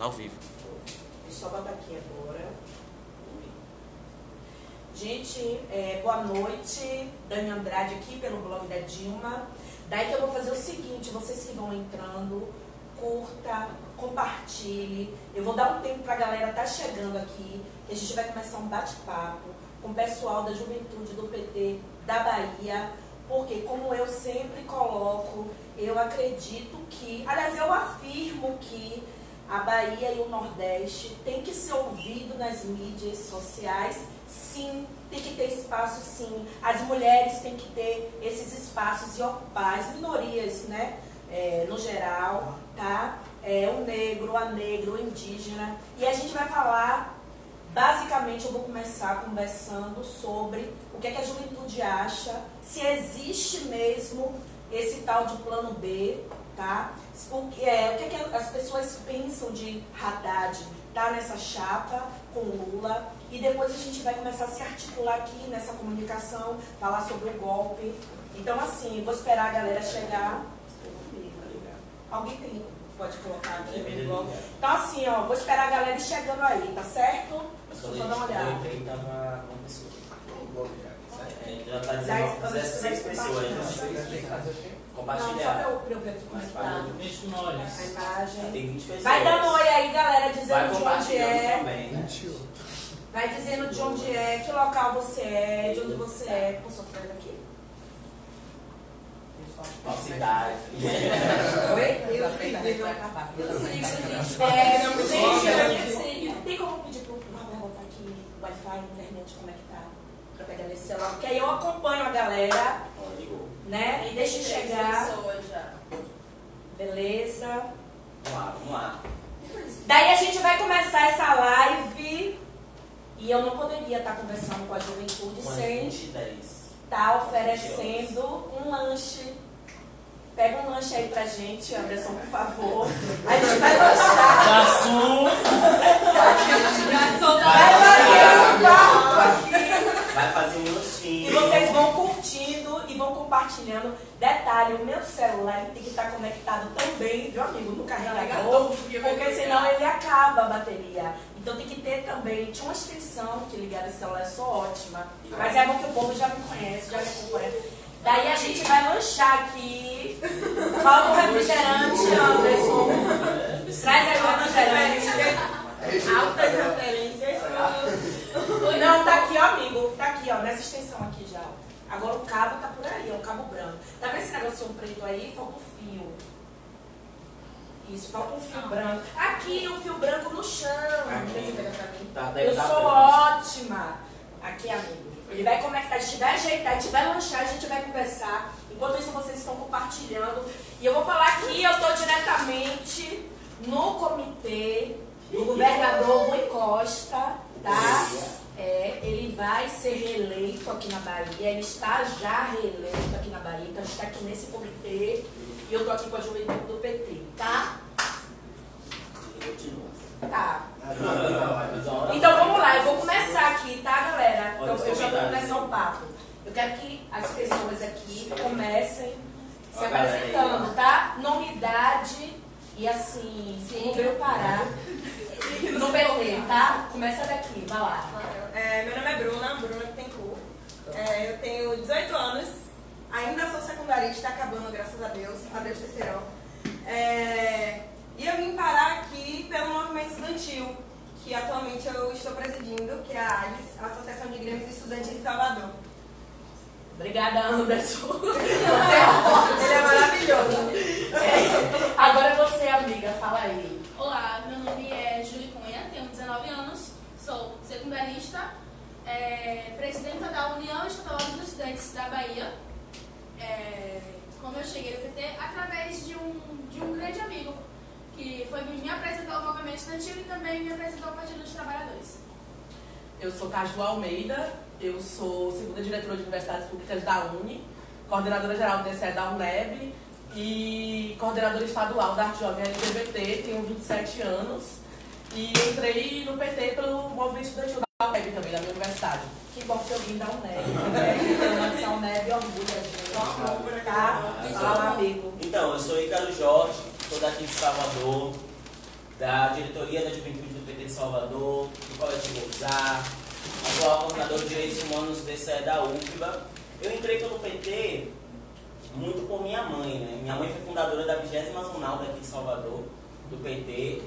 Ao vivo. Eu só botar aqui agora. Gente, é, boa noite. Dani Andrade aqui pelo blog da Dilma. Daí que eu vou fazer o seguinte, vocês que vão entrando, curta, compartilhe. Eu vou dar um tempo para a galera tá chegando aqui, que a gente vai começar um bate-papo com o pessoal da juventude do PT da Bahia, porque como eu sempre coloco, eu acredito que, aliás, eu afirmo que a Bahia e o Nordeste tem que ser ouvido nas mídias sociais, sim, tem que ter espaço, sim. As mulheres têm que ter esses espaços e ocupar, as minorias, né, é, no geral, tá? É, o negro, a negro, o indígena. E a gente vai falar, basicamente, eu vou começar conversando sobre o que, é que a juventude acha, se existe mesmo esse tal de plano B, tá? O que, é, o que, é que as pessoas pensam de Haddad tá nessa chapa com Lula e depois a gente vai começar a se articular aqui nessa comunicação, falar sobre o golpe. Então assim, vou esperar a galera chegar. Alguém tem, pode colocar aqui. Então assim, ó, vou esperar a galera chegando aí, tá certo? Deixa eu só dar uma olhada. Eu tava uma pessoa. Já tá dizendo 16 pessoas. Né? Compartilhar. Não, só pra eu, ver é tá. Nós. A imagem. Tem 20 pessoas. Vai dando oi aí, galera, dizendo de onde é. Também, né? Vai dizendo de onde é, que local você é, de onde você é. Pô, sou aqui. Qual cidade? Oi? Eu sei, É, não sei. Tem como pedir pro Rafael botar aqui Wi-Fi, internet, como é que tá? Pra pegar nesse celular. Porque aí eu acompanho a galera né? E deixa eu chegar. Beleza. Vamos lá, vamos lá. Daí a gente vai começar essa live e eu não poderia estar conversando com a juventude sem estar oferecendo um lanche. Pega um lanche aí pra gente, Anderson, por favor. A gente vai lanchar. Garçom! Garçom, vai bater um aqui. Vai fazer um lanchinho. E vocês vão vão compartilhando. Detalhe, o meu celular tem que estar conectado também, viu amigo, no carregador, porque senão ele acaba a bateria. Então tem que ter também, tinha uma extensão que ligava esse celular, eu sou ótima. Mas é bom que o povo já me conhece, já me acompanha. Daí a gente vai lanchar aqui. Falta o refrigerante, Anderson. Traz aí o refrigerante. Altas referências. Não, tá aqui, ó, amigo. Tá aqui, ó, nessa extensão aqui. Agora o cabo tá por aí, é um cabo branco. Tá vendo esse negocinho preto aí? Falta um fio. Isso, falta um fio branco. Aqui, o um fio branco no chão. Aqui. Você pra mim? Tá, Eu tá sou ótima. Aqui, amigo. Ele vai conectar, se tiver ajeitar, se tiver lanchar, a gente vai conversar. Enquanto isso, vocês estão compartilhando. E eu vou falar aqui, eu estou diretamente no comitê do governador Rui Costa, tá? É, ele vai ser reeleito aqui na Bahia, ele está já reeleito aqui na Bahia, então a gente está aqui nesse comitê e eu estou aqui com a juventude do PT, tá? Tá. Então vamos lá, eu vou começar aqui, tá, galera? Então, eu já vou começar o um papo. Eu quero que as pessoas aqui comecem se apresentando, tá? Nome, idade e assim, se veio parar no PT, tá? Começa daqui, vai lá. É, meu nome é Bruna, Bruna Bittencourt. É, eu tenho 18 anos, ainda sou secundarista, acabando, graças a Deus, a Deus terceirão. É, e eu vim parar aqui pelo movimento estudantil, que atualmente eu estou presidindo, que é a AGES, a Associação de Grêmios Estudantis de Salvador. Obrigada, Anderson. Você é Ele é maravilhoso. É, agora você, amiga, fala aí. Olá, meu nome é Júlia Cunha, tenho 19 anos, sou secundarista, é, presidenta da União Estadual dos Estudantes da Bahia. É, como eu cheguei no PT? Através de um, de um grande amigo, que foi me apresentou ao movimento estudantil e também me apresentou ao Partido dos Trabalhadores. Eu sou Caju Almeida, eu sou segunda diretora de Universidades Públicas da UNE, coordenadora geral do DCE da UNEB e coordenadora estadual da Arte Jovem LGBT, tenho 27 anos e entrei no PT pelo movimento estudantil da UNEB também, da minha universidade. Que bom que eu vim da UNEB. Né? a UNEB orgulha gente. Tá? Fala, amigo. Então, eu sou Ícaro Jorge, sou daqui de Salvador. da diretoria da Juventude do PT de Salvador, do Coletivo Ousar, atual coordenador de Direitos Humanos do DCE da UFBA. Eu entrei pelo PT muito por minha mãe, né? Minha mãe foi fundadora da 20 Zonal daqui de Salvador, do PT,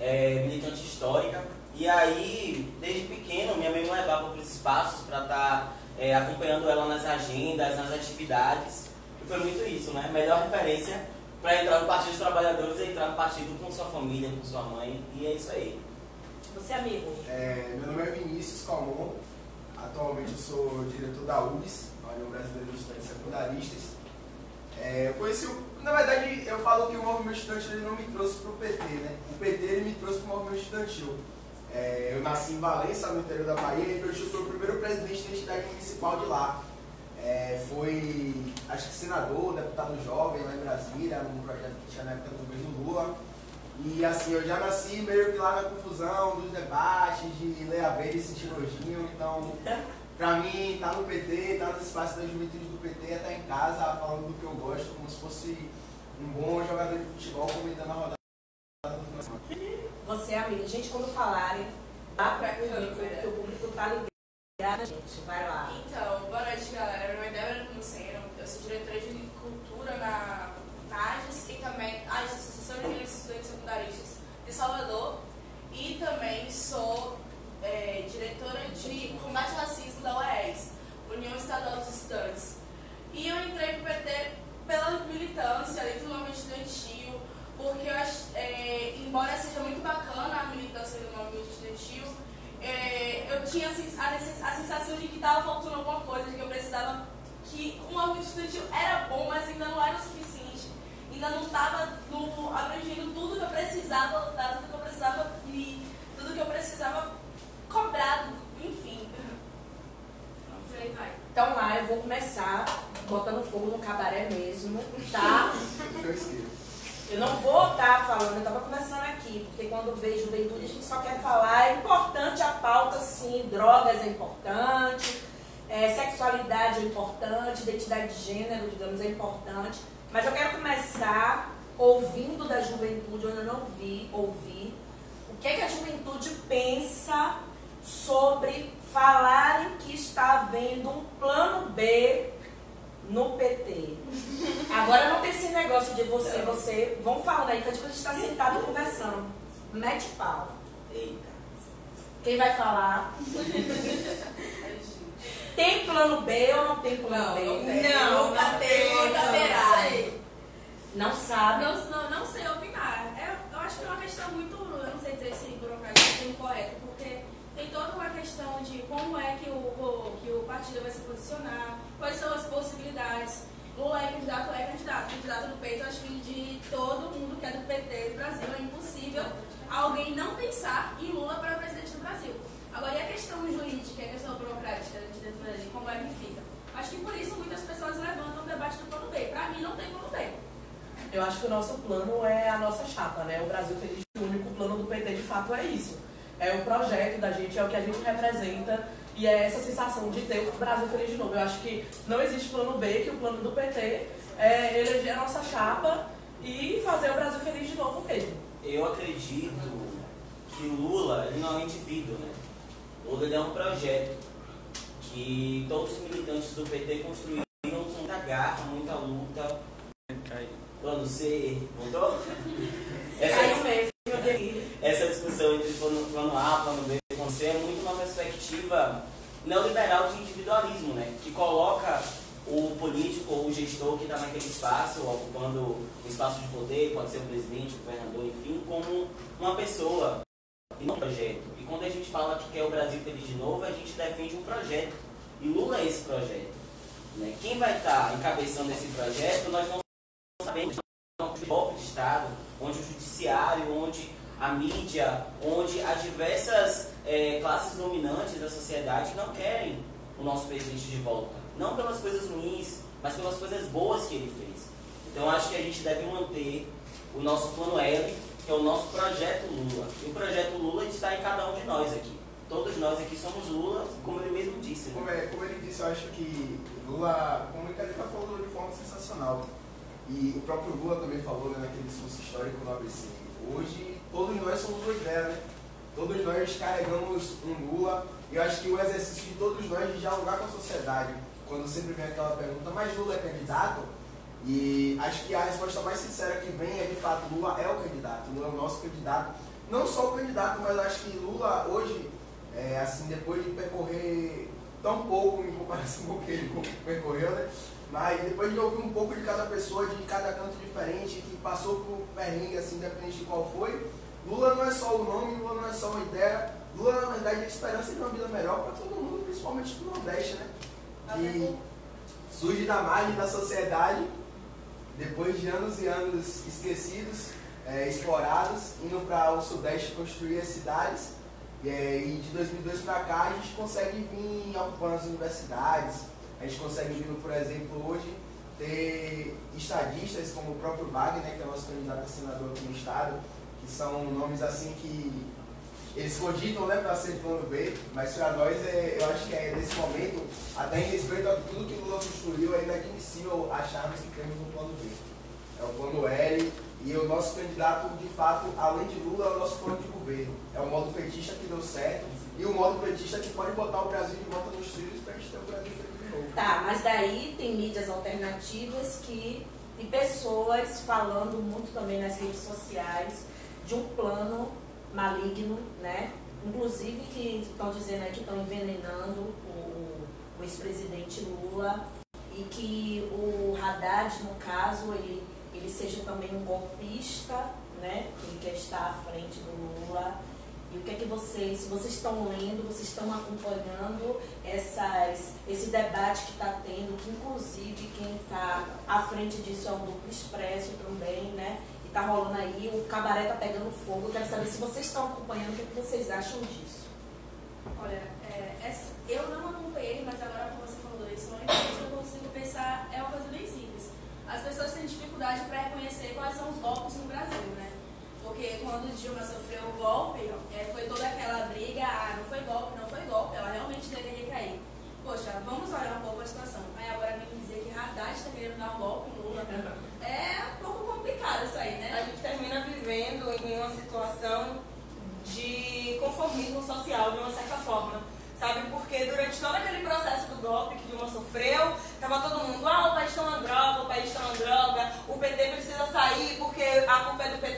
é, militante histórica. E aí, desde pequeno, minha mãe me levava para os espaços para estar tá, é, acompanhando ela nas agendas, nas atividades. E foi muito isso, né? Melhor referência para entrar no Partido dos Trabalhadores é entrar no partido com sua família, com sua mãe. E é isso aí. Você, amigo? É, meu nome é Vinícius Calmon. Atualmente eu sou diretor da UBS, a União Brasileira de Estudantes Secundaristas. É, eu conheci, na verdade, eu falo que o movimento estudantil não me trouxe para o PT, né? O PT ele me trouxe para o movimento estudantil. É, eu nasci em Valença, no interior da Bahia, e eu fui o primeiro presidente da entidade municipal de lá. É, foi, acho que senador, deputado jovem lá em Brasília, num projeto que tinha na época do governo Lula. E assim, eu já nasci meio que lá na confusão dos debates, de ler a e sentir nojinho, então pra mim, tá no PT, tá no espaço da juventude do PT, tá em casa falando do que eu gosto, como se fosse um bom jogador de futebol comentando a rodada do final Você é amiga. Gente, quando falarem, dá pra público, que o público tá ligado, gente. Vai lá. Então, boa noite, galera. Meu nome é Débora Nepomuceno, eu sou diretora de cultura na, na AGES e também a Associação de Estudantes Secundaristas de Salvador e também sou é, diretora de combate ao racismo da UES, União Estadual dos Estudantes. E eu entrei para o PT pela militância dentro do movimento estudantil, porque eu é, embora seja muito bacana a militância do movimento estudantil, é, eu tinha a, a sensação de que estava faltando alguma coisa, de que eu precisava que o movimento estudantil era bom, mas ainda não era o suficiente, ainda não estava abrangendo tudo que eu precisava, tudo que eu precisava e tudo que eu precisava enfim. Então lá eu vou começar botando fogo no cabaré mesmo, tá? Eu não vou estar tá falando, eu estava começando aqui, porque quando vejo juventude a gente só quer falar, é importante a pauta sim, drogas é importante, é, sexualidade é importante, identidade de gênero, digamos, é importante. Mas eu quero começar ouvindo da juventude, eu ainda não vi, ouvir, o que, é que a juventude pensa sobre falarem que está havendo um plano B no PT. Agora não tem esse negócio de você, você. Vamos falando aí, que a gente está sentado conversando. Mete pau. Eita. Quem vai falar? tem plano B ou não tem plano não, B? Não, não, não tem, não sei. Não sabe? Não, não, não sei opinar. É, eu acho que é uma questão muito, eu não sei dizer se burocrática é incorreto, porque tem toda uma questão de como é que o, o, que o partido vai se posicionar, quais são as possibilidades. Lula é candidato, é candidato. Candidato do peito, acho que de todo mundo que é do PT do Brasil é impossível alguém não pensar em Lula para presidente do Brasil. Agora, e a questão jurídica, a questão burocrática de lei, como é que fica? Acho que por isso muitas pessoas levantam o debate do plano B. Para mim, não tem plano B. Eu acho que o nosso plano é a nossa chapa, né? O Brasil Feliz, o único plano do PT de fato é isso é o projeto da gente, é o que a gente representa e é essa sensação de ter o Brasil feliz de novo. Eu acho que não existe plano B, que o plano do PT é eleger a nossa chapa e fazer o Brasil feliz de novo mesmo. Eu acredito que o Lula ele não é um indivíduo, né? O Lula é um projeto que todos os militantes do PT construíram com muita garra, muita luta. Plano C, voltou? Essa, Caiu mesmo. Essa discussão entre plano, plano A, plano B, plano C é muito uma perspectiva neoliberal de individualismo, né? Que coloca o político ou o gestor que está naquele espaço, ocupando um espaço de poder, pode ser o presidente, o governador, enfim, como uma pessoa e não um projeto. E quando a gente fala que quer o Brasil feliz de novo, a gente defende um projeto. E Lula é esse projeto. Né? Quem vai estar tá encabeçando esse projeto, nós não sabemos. É um golpe de Estado, onde o judiciário, onde a mídia, onde as diversas é, classes dominantes da sociedade não querem o nosso presidente de volta. Não pelas coisas ruins, mas pelas coisas boas que ele fez. Então acho que a gente deve manter o nosso plano L, que é o nosso projeto Lula. E o projeto Lula está em cada um de nós aqui. Todos nós aqui somos Lula, como ele mesmo disse. Né? Como, é, como ele disse, eu acho que Lula, como o Ricardo falou de forma sensacional. E o próprio Lula também falou né, naquele discurso histórico no ABC. Hoje, todos nós somos ideia, né? Todos nós carregamos um Lula e eu acho que o exercício de todos nós de dialogar com a sociedade, quando sempre vem aquela pergunta, mas Lula é candidato? E acho que a resposta mais sincera que vem é de fato, Lula é o candidato, Lula é o nosso candidato. Não só o candidato, mas acho que Lula hoje, é, assim, depois de percorrer tão pouco em comparação com o que ele percorreu, né? Mas depois de ouvir um pouco de cada pessoa, de cada canto diferente, que passou por perrengue, assim, independente de qual foi, Lula não é só o nome, Lula não é só uma ideia, Lula na verdade é a esperança de uma vida melhor para todo mundo, principalmente do Nordeste, né? Que surge da margem da sociedade, depois de anos e anos esquecidos, é, explorados, indo para o Sudeste construir as cidades. É, e de 2002 para cá a gente consegue vir ocupando as universidades, a gente consegue vir, por exemplo, hoje ter estadistas como o próprio Wagner, que é nosso candidato a senador aqui no estado, que são nomes assim que eles cogitam né, para ser plano B, mas para nós é, eu acho que é nesse momento, até em respeito a tudo que Lula construiu, é inadmissível acharmos que temos um plano B. É o plano L e o nosso candidato, de fato, além de Lula, é o nosso plano de governo. É o modo petista que deu certo e o modo petista que pode botar o Brasil de volta nos trilhos para a gente ter o Brasil novo. Tá, mas daí tem mídias alternativas que e pessoas falando muito também nas redes sociais de um plano maligno, né? Inclusive que estão dizendo aí que estão envenenando o, o ex-presidente Lula e que o Haddad, no caso, ele, ele seja também um golpista, né? Ele quer estar à frente do Lula. E o que é que vocês, se vocês estão lendo, vocês estão acompanhando essas, esse debate que está tendo, que inclusive quem está à frente disso é o Duplo Expresso também, né? tá rolando aí, o cabaré tá pegando fogo. Eu quero saber se vocês estão acompanhando, o que, é que vocês acham disso? Olha, é, eu não acompanhei, mas agora que você falou isso, eu consigo pensar é uma coisa bem simples. As pessoas têm dificuldade para reconhecer quais são os golpes no Brasil, né? Porque quando Dilma sofreu o golpe, é, foi toda aquela briga, ah, não foi golpe, não foi golpe, ela realmente deveria cair. Poxa, vamos olhar um pouco a situação. Aí agora me dizer que Haddad está querendo dar um golpe no Lula, é um pouco complicado isso aí, né? A gente termina vivendo em uma situação de conformismo social, de uma certa forma. Sabe? Porque durante todo aquele processo do golpe que Dilma sofreu, tava todo mundo, ah, o país está uma droga, o país está uma droga, o PT precisa sair porque a culpa é do PT.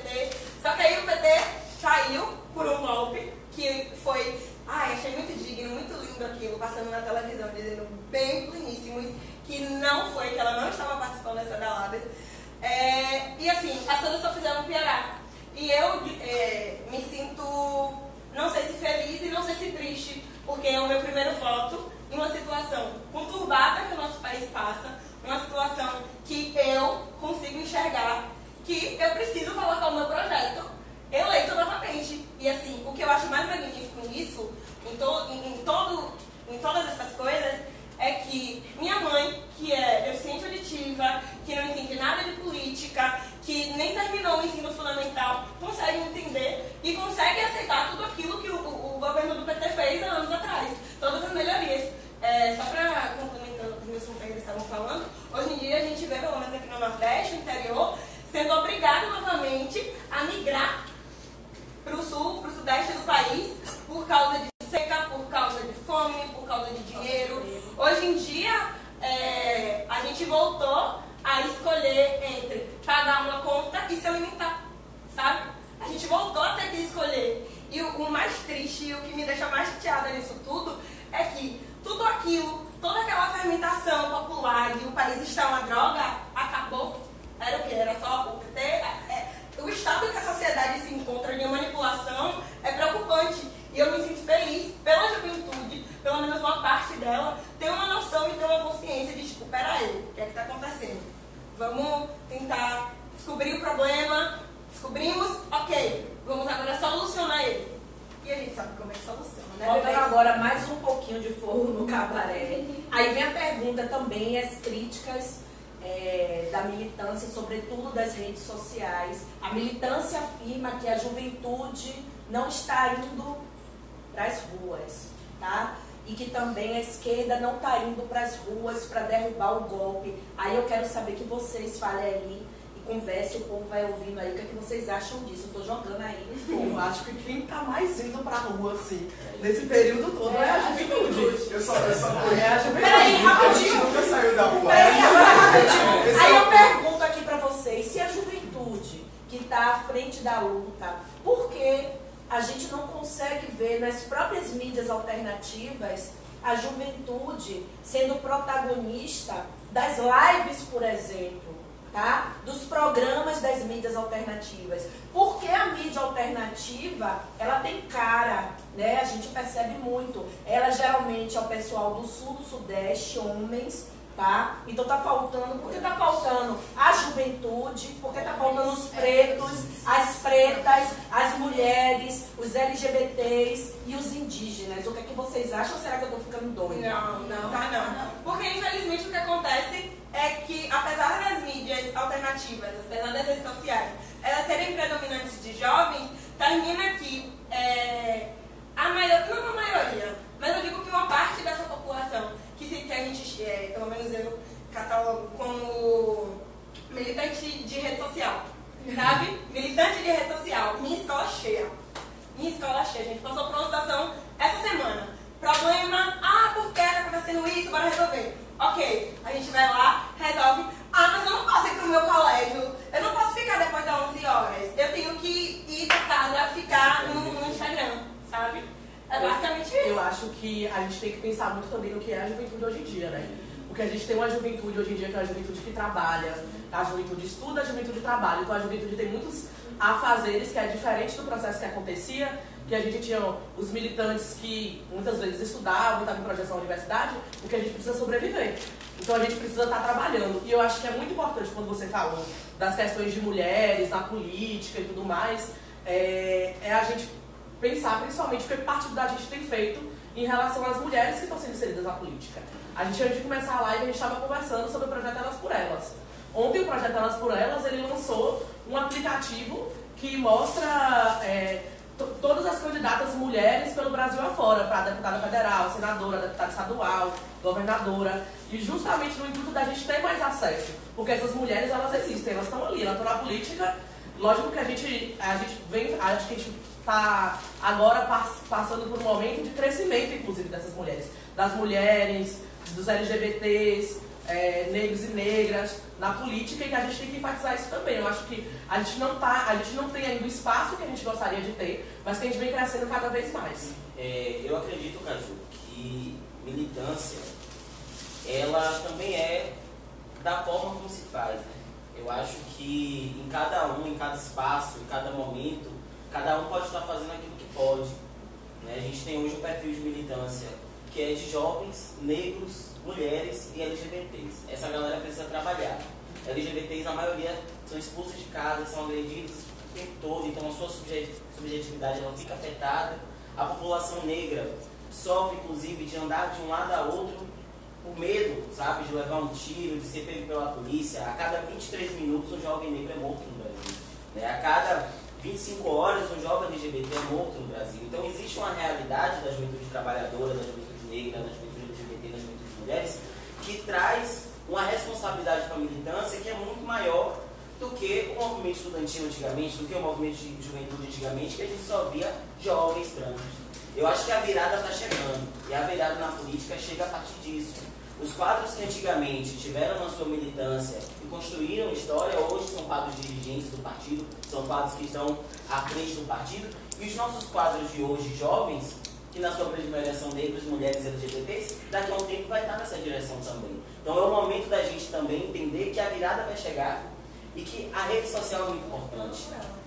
PT saiu por um golpe que foi, ai, achei muito digno, muito lindo aquilo, passando na televisão, dizendo bem pleníssimo que não foi, que ela não estava participando das pedaladas. É, e assim, as coisas só fizeram piorar. E eu é, me sinto, não sei se feliz e não sei se triste, porque é o meu primeiro voto em uma situação conturbada que o nosso país passa, uma situação que eu consigo enxergar que eu preciso colocar o meu projeto eleito novamente. E assim, o que eu acho mais magnífico nisso, em, to, em, em, todo, em todas essas coisas, é que minha mãe, que é deficiente auditiva, que não entende nada de política, que nem terminou o ensino fundamental, consegue entender e consegue aceitar tudo aquilo que o, o, o governo do PT fez há anos atrás. Todas as melhorias. É, só para complementando o que os meus companheiros estavam falando, hoje em dia a gente vê, pelo menos aqui no Nordeste, no interior, sendo obrigado novamente a migrar para o sul, para o sudeste do país, por causa de seca, por causa de fome, por causa de dinheiro. Hoje em dia, é, a gente voltou a escolher entre pagar uma conta e se alimentar, sabe? A gente voltou a ter que escolher. E o, o mais triste e o que me deixa mais chateada nisso tudo é que tudo aquilo, toda aquela fermentação popular de o país está uma droga, acabou. Era o que? Era só o PT? É, o estado que a sociedade se encontra de manipulação é preocupante. E eu me sinto feliz pela juventude, pelo menos uma parte dela, ter uma noção e ter uma consciência de, tipo, peraí, o que é que está acontecendo? Vamos tentar descobrir o problema, descobrimos, ok, vamos agora solucionar ele. E a gente sabe como é que soluciona, né? Botando agora mais um pouquinho de fogo no cabaré. Aí vem a pergunta também, as críticas é, da militância, sobretudo das redes sociais. A militância afirma que a juventude não está indo para as ruas, tá? E que também a esquerda não está indo para as ruas para derrubar o golpe. Aí eu quero saber que vocês falem aí. Converse, o povo vai ouvindo aí o que, é que vocês acham disso. Eu tô jogando aí. Eu acho que quem tá mais indo pra rua, assim, nesse período todo é, a juventude. Eu só, eu só É a juventude. Peraí, A gente rapidinho. nunca saiu da rua. Peraí, agora rapidinho. Esse Aí é eu pergunto aqui pra vocês, se a juventude que está à frente da luta, por que a gente não consegue ver nas próprias mídias alternativas a juventude sendo protagonista das lives, por exemplo, tá? Dos programas das mídias alternativas. Porque a mídia alternativa, ela tem cara, né? A gente percebe muito. Ela geralmente é o pessoal do sul, do sudeste, homens, tá? Então tá faltando, porque tá faltando a juventude, porque tá faltando os pretos, as pretas, as mulheres, os LGBTs e os indígenas. O que é que vocês acham ou será que eu tô ficando doida? Não, não, tá não. Porque infelizmente o que acontece é que, apesar das mídias alternativas, apesar das redes sociais, elas serem predominantes de jovens, termina que é, a maioria, não a maioria, mas eu digo que uma parte dessa população, que, se, que a gente, é, pelo menos eu catalogo como militante de rede social, sabe? Militante de rede social, minha escola cheia. Minha escola cheia, a gente passou por uma situação essa semana. Problema, ah, por que tá acontecendo isso? Bora resolver. Ok, a gente vai lá, resolve. Ah, mas eu não posso ir pro meu colégio. Eu não posso ficar depois das 11 horas. Eu tenho que ir pra casa, ficar no, no Instagram, sabe? É basicamente isso. Eu acho que a gente tem que pensar muito também no que é a juventude hoje em dia, né? Porque a gente tem uma juventude hoje em dia que é a juventude que trabalha, a juventude estuda, a juventude trabalha. Então a juventude tem muitos afazeres que é diferente do processo que acontecia, que a gente tinha os militantes que muitas vezes estudavam, estavam em projeção na universidade, porque a gente precisa sobreviver. Então a gente precisa estar trabalhando. E eu acho que é muito importante quando você falou das questões de mulheres, da política e tudo mais, é, é a gente pensar principalmente o que parte da gente tem feito em relação às mulheres que estão sendo inseridas na política. A gente, antes de começar a live, a gente estava conversando sobre o projeto Elas por Elas. Ontem o projeto Elas por Elas, ele lançou um aplicativo que mostra é, todas as candidatas mulheres pelo Brasil afora, para deputada federal, senadora, deputada estadual, governadora, e justamente no intuito da gente ter mais acesso, porque essas mulheres, elas existem, elas estão ali, elas estão na política, lógico que a gente, a gente vem, acho que a gente está agora pass- passando por um momento de crescimento, inclusive, dessas mulheres, das mulheres, dos LGBTs, é, negros e negras na política e que a gente tem que enfatizar isso também. Eu acho que a gente não tá, a gente não tem ainda o espaço que a gente gostaria de ter, mas que a gente vem crescendo cada vez mais. É, eu acredito, Caju, que militância, ela também é da forma como se faz. Né? Eu acho que em cada um, em cada espaço, em cada momento, cada um pode estar fazendo aquilo que pode. Né? A gente tem hoje um perfil de militância que é de jovens, negros, mulheres e LGBTs. Essa galera precisa trabalhar. LGBTs, a maioria, são expulsos de casa, são agredidos o tempo todo, então a sua subje- subjetividade ela fica afetada. A população negra sofre, inclusive, de andar de um lado a outro por medo, sabe, de levar um tiro, de ser pego pela polícia. A cada 23 minutos, um jovem negro é morto no Brasil. Né? A cada 25 horas, um jovem LGBT é morto no Brasil. Então, existe uma realidade da juventude trabalhadora, da juventude negra, da juventude LGBT, da juventude de mulheres, que traz uma responsabilidade para a militância que é muito maior do que o movimento estudantil antigamente, do que o movimento de juventude antigamente, que a gente só via jovens brancos. Eu acho que a virada está chegando, e a virada na política chega a partir disso. Os quadros que antigamente tiveram na sua militância e construíram história, hoje são quadros dirigentes do partido, são quadros que estão à frente do partido, e os nossos quadros de hoje, jovens, que na sua primeira são negros, mulheres LGBTs, daqui a um tempo vai estar nessa direção também. Então é o momento da gente também entender que a virada vai chegar e que a rede social é muito importante.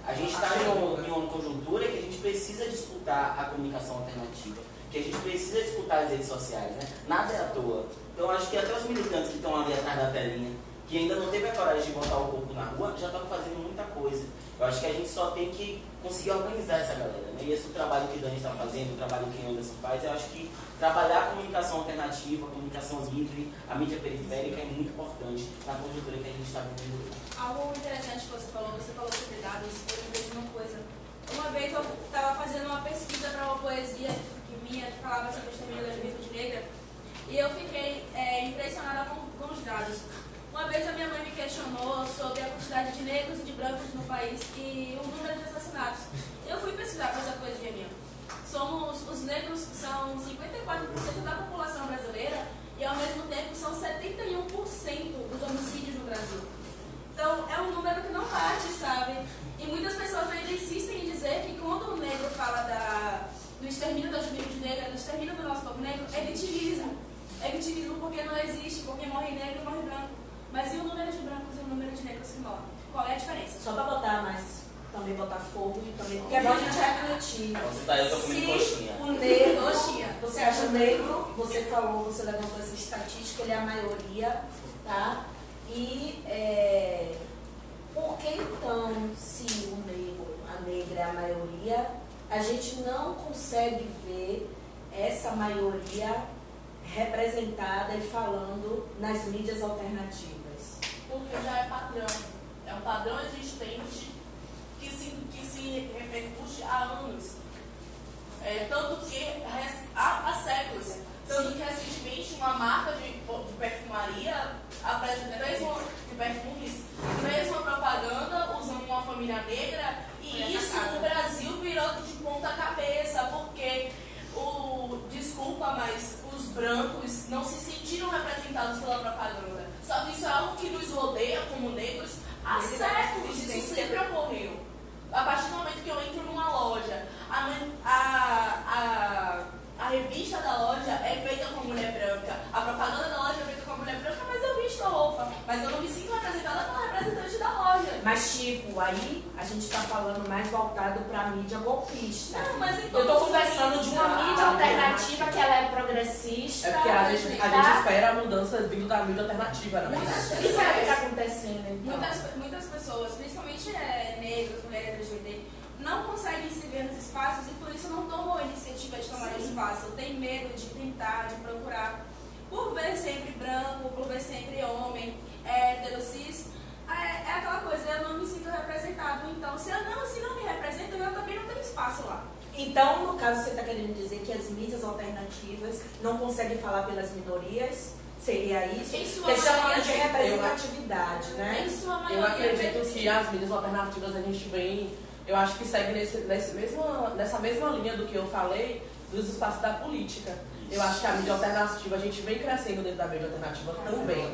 A gente está em, em uma conjuntura que a gente precisa disputar a comunicação alternativa, que a gente precisa disputar as redes sociais, né? Nada é à toa. Então acho que até os militantes que estão ali atrás da telinha, que ainda não teve a coragem de botar o corpo na rua, já estão fazendo muita coisa. Eu acho que a gente só tem que conseguir organizar essa galera, né? E esse trabalho que o Dani está fazendo, o trabalho que o Anderson faz, eu acho que trabalhar a comunicação alternativa, a comunicação livre, a mídia periférica é muito importante na conjuntura que a gente está vivendo. Algo interessante que você falou, você falou sobre dados, eu lembrei de uma coisa. Uma vez eu estava fazendo uma pesquisa para uma poesia que minha, que falava sobre o extermínio da juventude negra, e eu fiquei é, impressionada com, com os dados. Uma vez a minha mãe me questionou sobre a quantidade de negros e de brancos no país e o número de assassinatos. Eu fui pesquisar com essa coisinha minha. Somos, os negros são 54% da população brasileira e ao mesmo tempo são 71% dos homicídios no Brasil. Então é um número que não bate, sabe? E muitas pessoas ainda insistem em dizer que quando o negro fala da, do extermínio da juventude negra, do extermínio do nosso povo negro, é vitimismo. É vitimismo porque não existe, porque morre negro e morre branco. Mas e o número de brancos e o número de negros que morrem? Qual é a diferença? Só pra botar mais, também botar fogo e também, porque é bom a gente refletir. Tá eu tô comendo Se coxinha. o negro, Coxinha. você acha negro, você falou, você levantou essa estatística, ele é a maioria, tá? E é, por que então, se o negro, a negra é a maioria, a gente não consegue ver essa maioria representada e falando nas mídias alternativas? Porque já é padrão. É um padrão existente que se, que se repercute há anos. É, tanto que há, há séculos. Tanto que recentemente uma marca de, de perfumaria apresentou fez uma, de perfumes, fez uma propaganda usando uma família negra e isso no Brasil virou de ponta cabeça, porque o desculpa, mas os brancos não se sentiram representados pela propaganda. Só que isso é algo que nos rodeia como negros há séculos, isso sempre ocorreu. A partir do momento que eu entro numa loja, a, a, a, a revista da loja é feita com mulher branca, a propaganda da loja é feita com mulher branca, mas eu visto a roupa. Mas eu não me sinto representada pela representante da loja. Mas, tipo, aí a gente está falando mais voltado para a mídia golpista. Não, mas em Eu tô conversando de uma mídias, mídia alternativa que ela é progressista. tá tá? É porque a gente, a gente espera a mudança vindo da mídia alternativa, não é isso? O que está acontecendo, então? Muitas, muitas pessoas, principalmente é, negros, mulheres LGBT, não conseguem se ver nos espaços e por isso não tomam a iniciativa de tomar esse espaço. Tem medo de tentar, de procurar. Por ver sempre branco, por ver sempre homem, hétero, cis, é, é aquela coisa, eu não me sinto representado. Então, se eu não, se não me represento, eu também não tenho espaço lá. Então, no caso, você está querendo dizer que as mídias alternativas não conseguem falar pelas minorias? Seria isso? Em sua Porque falando de maioria, representatividade, né? Em sua Eu maioria, acredito que as mídias alternativas a gente vem, eu acho que segue nesse, nesse mesma, nessa mesma linha do que eu falei dos espaços da política. Eu acho que a mídia alternativa, a gente vem crescendo dentro da mídia alternativa também.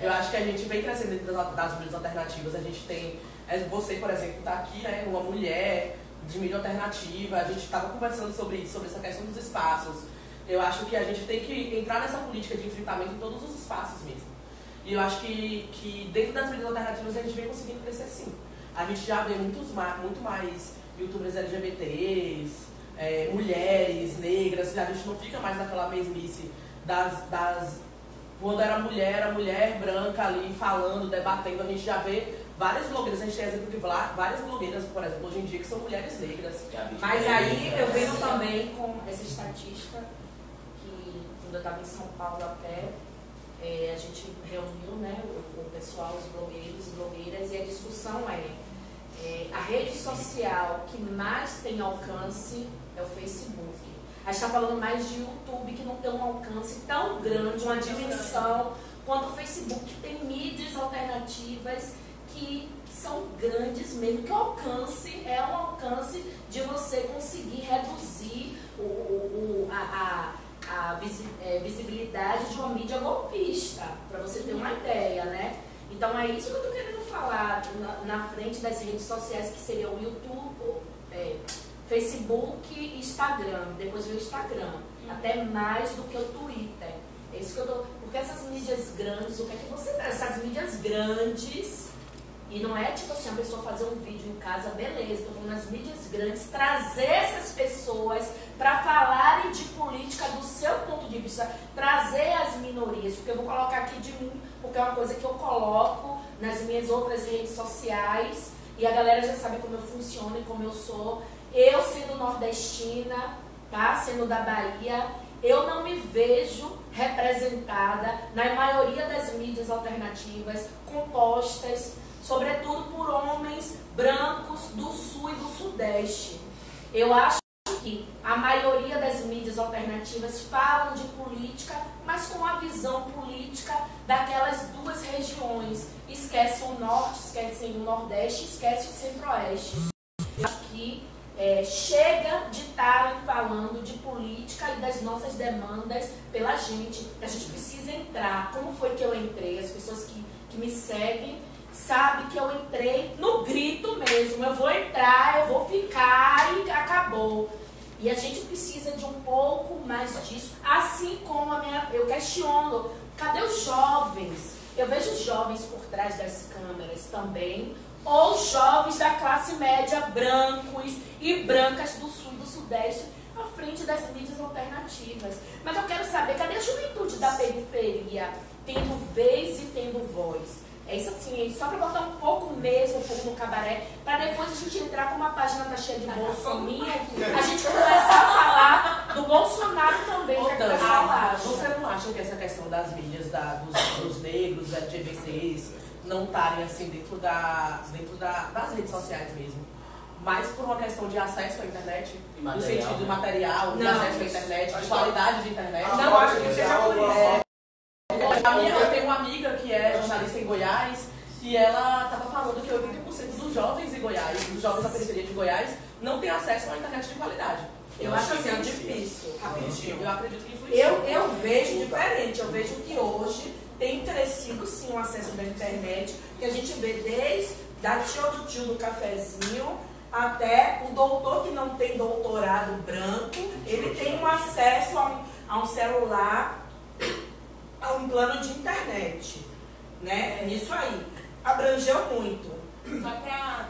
Eu acho que a gente vem crescendo dentro das, das mídias alternativas. A gente tem, é, você, por exemplo, está aqui, né, uma mulher de mídia alternativa. A gente estava conversando sobre isso, sobre essa questão dos espaços. Eu acho que a gente tem que entrar nessa política de enfrentamento em todos os espaços mesmo. E eu acho que, que dentro das mídias alternativas a gente vem conseguindo crescer sim. A gente já vê muitos, ma- muito mais youtubers LGBTs, é, mulheres, negras, a gente não fica mais naquela mesmice das, das. Quando era mulher, a mulher branca ali falando, debatendo, a gente já vê várias blogueiras, a gente tem exemplo de várias blogueiras, por exemplo, hoje em dia, que são mulheres negras. Mas aí eu venho também com essa estatística que quando eu estava em São Paulo até, é, a gente reuniu né, o, o pessoal, os blogueiros e blogueiras, e a discussão é, é, a rede social que mais tem alcance é o Facebook. A gente está falando mais de YouTube, que não tem um alcance tão grande, uma dimensão, quanto o Facebook, tem mídias alternativas que são grandes mesmo, que o alcance é um alcance de você conseguir reduzir o, o- o- a, a- a é, visibilidade de uma mídia golpista, para você ter uma ideia, né? Então é isso que eu estou querendo falar na, na frente das redes sociais, que seriam o YouTube, é, Facebook e Instagram. Depois veio o Instagram. Até mais do que o Twitter. É isso que eu tô. Porque essas mídias grandes, o que é que você vê? Essas mídias grandes. E não é tipo assim, a pessoa fazer um vídeo em casa, beleza, tô falando nas mídias grandes, trazer essas pessoas para falarem de política do seu ponto de vista, trazer as minorias, porque eu vou colocar aqui de mim, porque é uma coisa que eu coloco nas minhas outras redes sociais, e a galera já sabe como eu funciono e como eu sou. Eu sendo nordestina, tá? Sendo da Bahia, eu não me vejo representada na maioria das mídias alternativas compostas, sobretudo por homens brancos do sul e do sudeste. Eu acho que a maioria das mídias alternativas falam de política, mas com a visão política daquelas duas regiões. Esquece o norte, esquece o nordeste, esquece o centro-oeste. Aqui é, chega de estarem falando de política e das nossas demandas pela gente. A gente precisa entrar. Como foi que eu entrei? As pessoas que, que me seguem sabem que eu entrei no grito mesmo. Eu vou entrar, eu vou ficar e acabou. E a gente precisa de um pouco mais disso. Assim como a minha, eu questiono, cadê os jovens? Eu vejo jovens por trás das câmeras também, ou jovens da classe média brancos e brancas do sul e do sudeste à frente das mídias alternativas. Mas eu quero saber, cadê a juventude da periferia tendo vez e tendo voz? É isso assim, só para botar um pouco mesmo um pouco no cabaré, para depois a gente entrar com uma página tá cheia de bolsominha, a gente começar a falar do Bolsonaro também, que é Então, falar. você não acha que essa questão das mídias da, dos, dos negros, dos LGBTs, não estarem assim dentro, da, dentro da, das redes sociais mesmo? Mais por uma questão de acesso à internet, E no material, sentido né? material, de Não. acesso à internet, de que- qualidade de internet. Ah, Não, acho que seja por isso. A eu tenho uma amiga que é jornalista em Goiás e ela estava falando que 80% dos jovens em Goiás, dos jovens da periferia de Goiás, não tem acesso à internet de qualidade. Eu acho assim, é difícil. Eu acredito que influencia. Eu, eu vejo diferente, eu vejo que hoje tem crescido sim o acesso da internet, que a gente vê desde da tia do tio do cafezinho até o doutor que não tem doutorado branco, ele tem um acesso a um, a um celular, a um plano de internet. Né? Isso aí. Abrangeu muito. Só pra,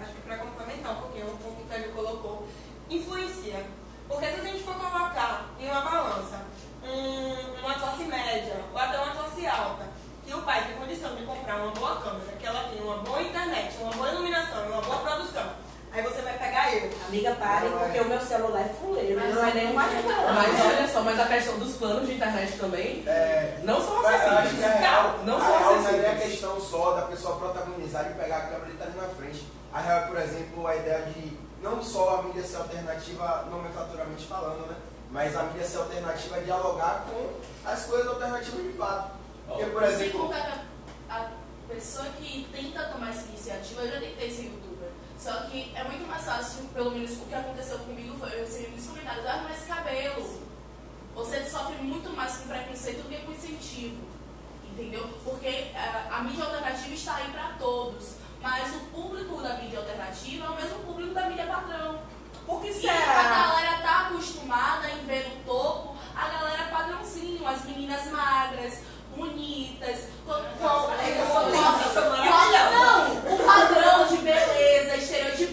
acho que pra complementar um pouquinho o ponto que Félio colocou, influencia. Porque se a gente for colocar em uma balança um- uma classe média ou até uma classe alta, que o pai tem condição de comprar uma boa câmera, que ela tem uma boa internet, uma boa iluminação uma boa produção, aí você vai pegar eu. Amiga, pare, porque o meu celular é fuleiro, não é nem um iPhone. Mas olha só, mas a questão dos planos de internet também É, não são que acessíveis. a real, Não a são real não é nem a acessíveis. questão só da pessoa protagonizar e pegar a câmera e estar ali na frente. A real é, por exemplo, a ideia de não só a mídia ser alternativa nomenclaturamente falando, né? Mas a mídia ser alternativa é dialogar com as coisas alternativas de fato. Porque, por exemplo, que a, pessoa que tenta tomar essa iniciativa, eu já tentei ser youtuber. Só que é muito mais fácil, pelo menos o que aconteceu comigo foi eu recebi muitos comentários, ah, mas cabelo. Você sofre muito mais com preconceito do que com incentivo. Entendeu? Porque a, a mídia alternativa está aí para todos. Mas o público da mídia alternativa é o mesmo público da mídia padrão. Por que E a será? galera tá acostumada em ver no topo a galera padrãozinho, as meninas magras, bonitas, com, com, É com- sou com- com-. Não, o padrão de beleza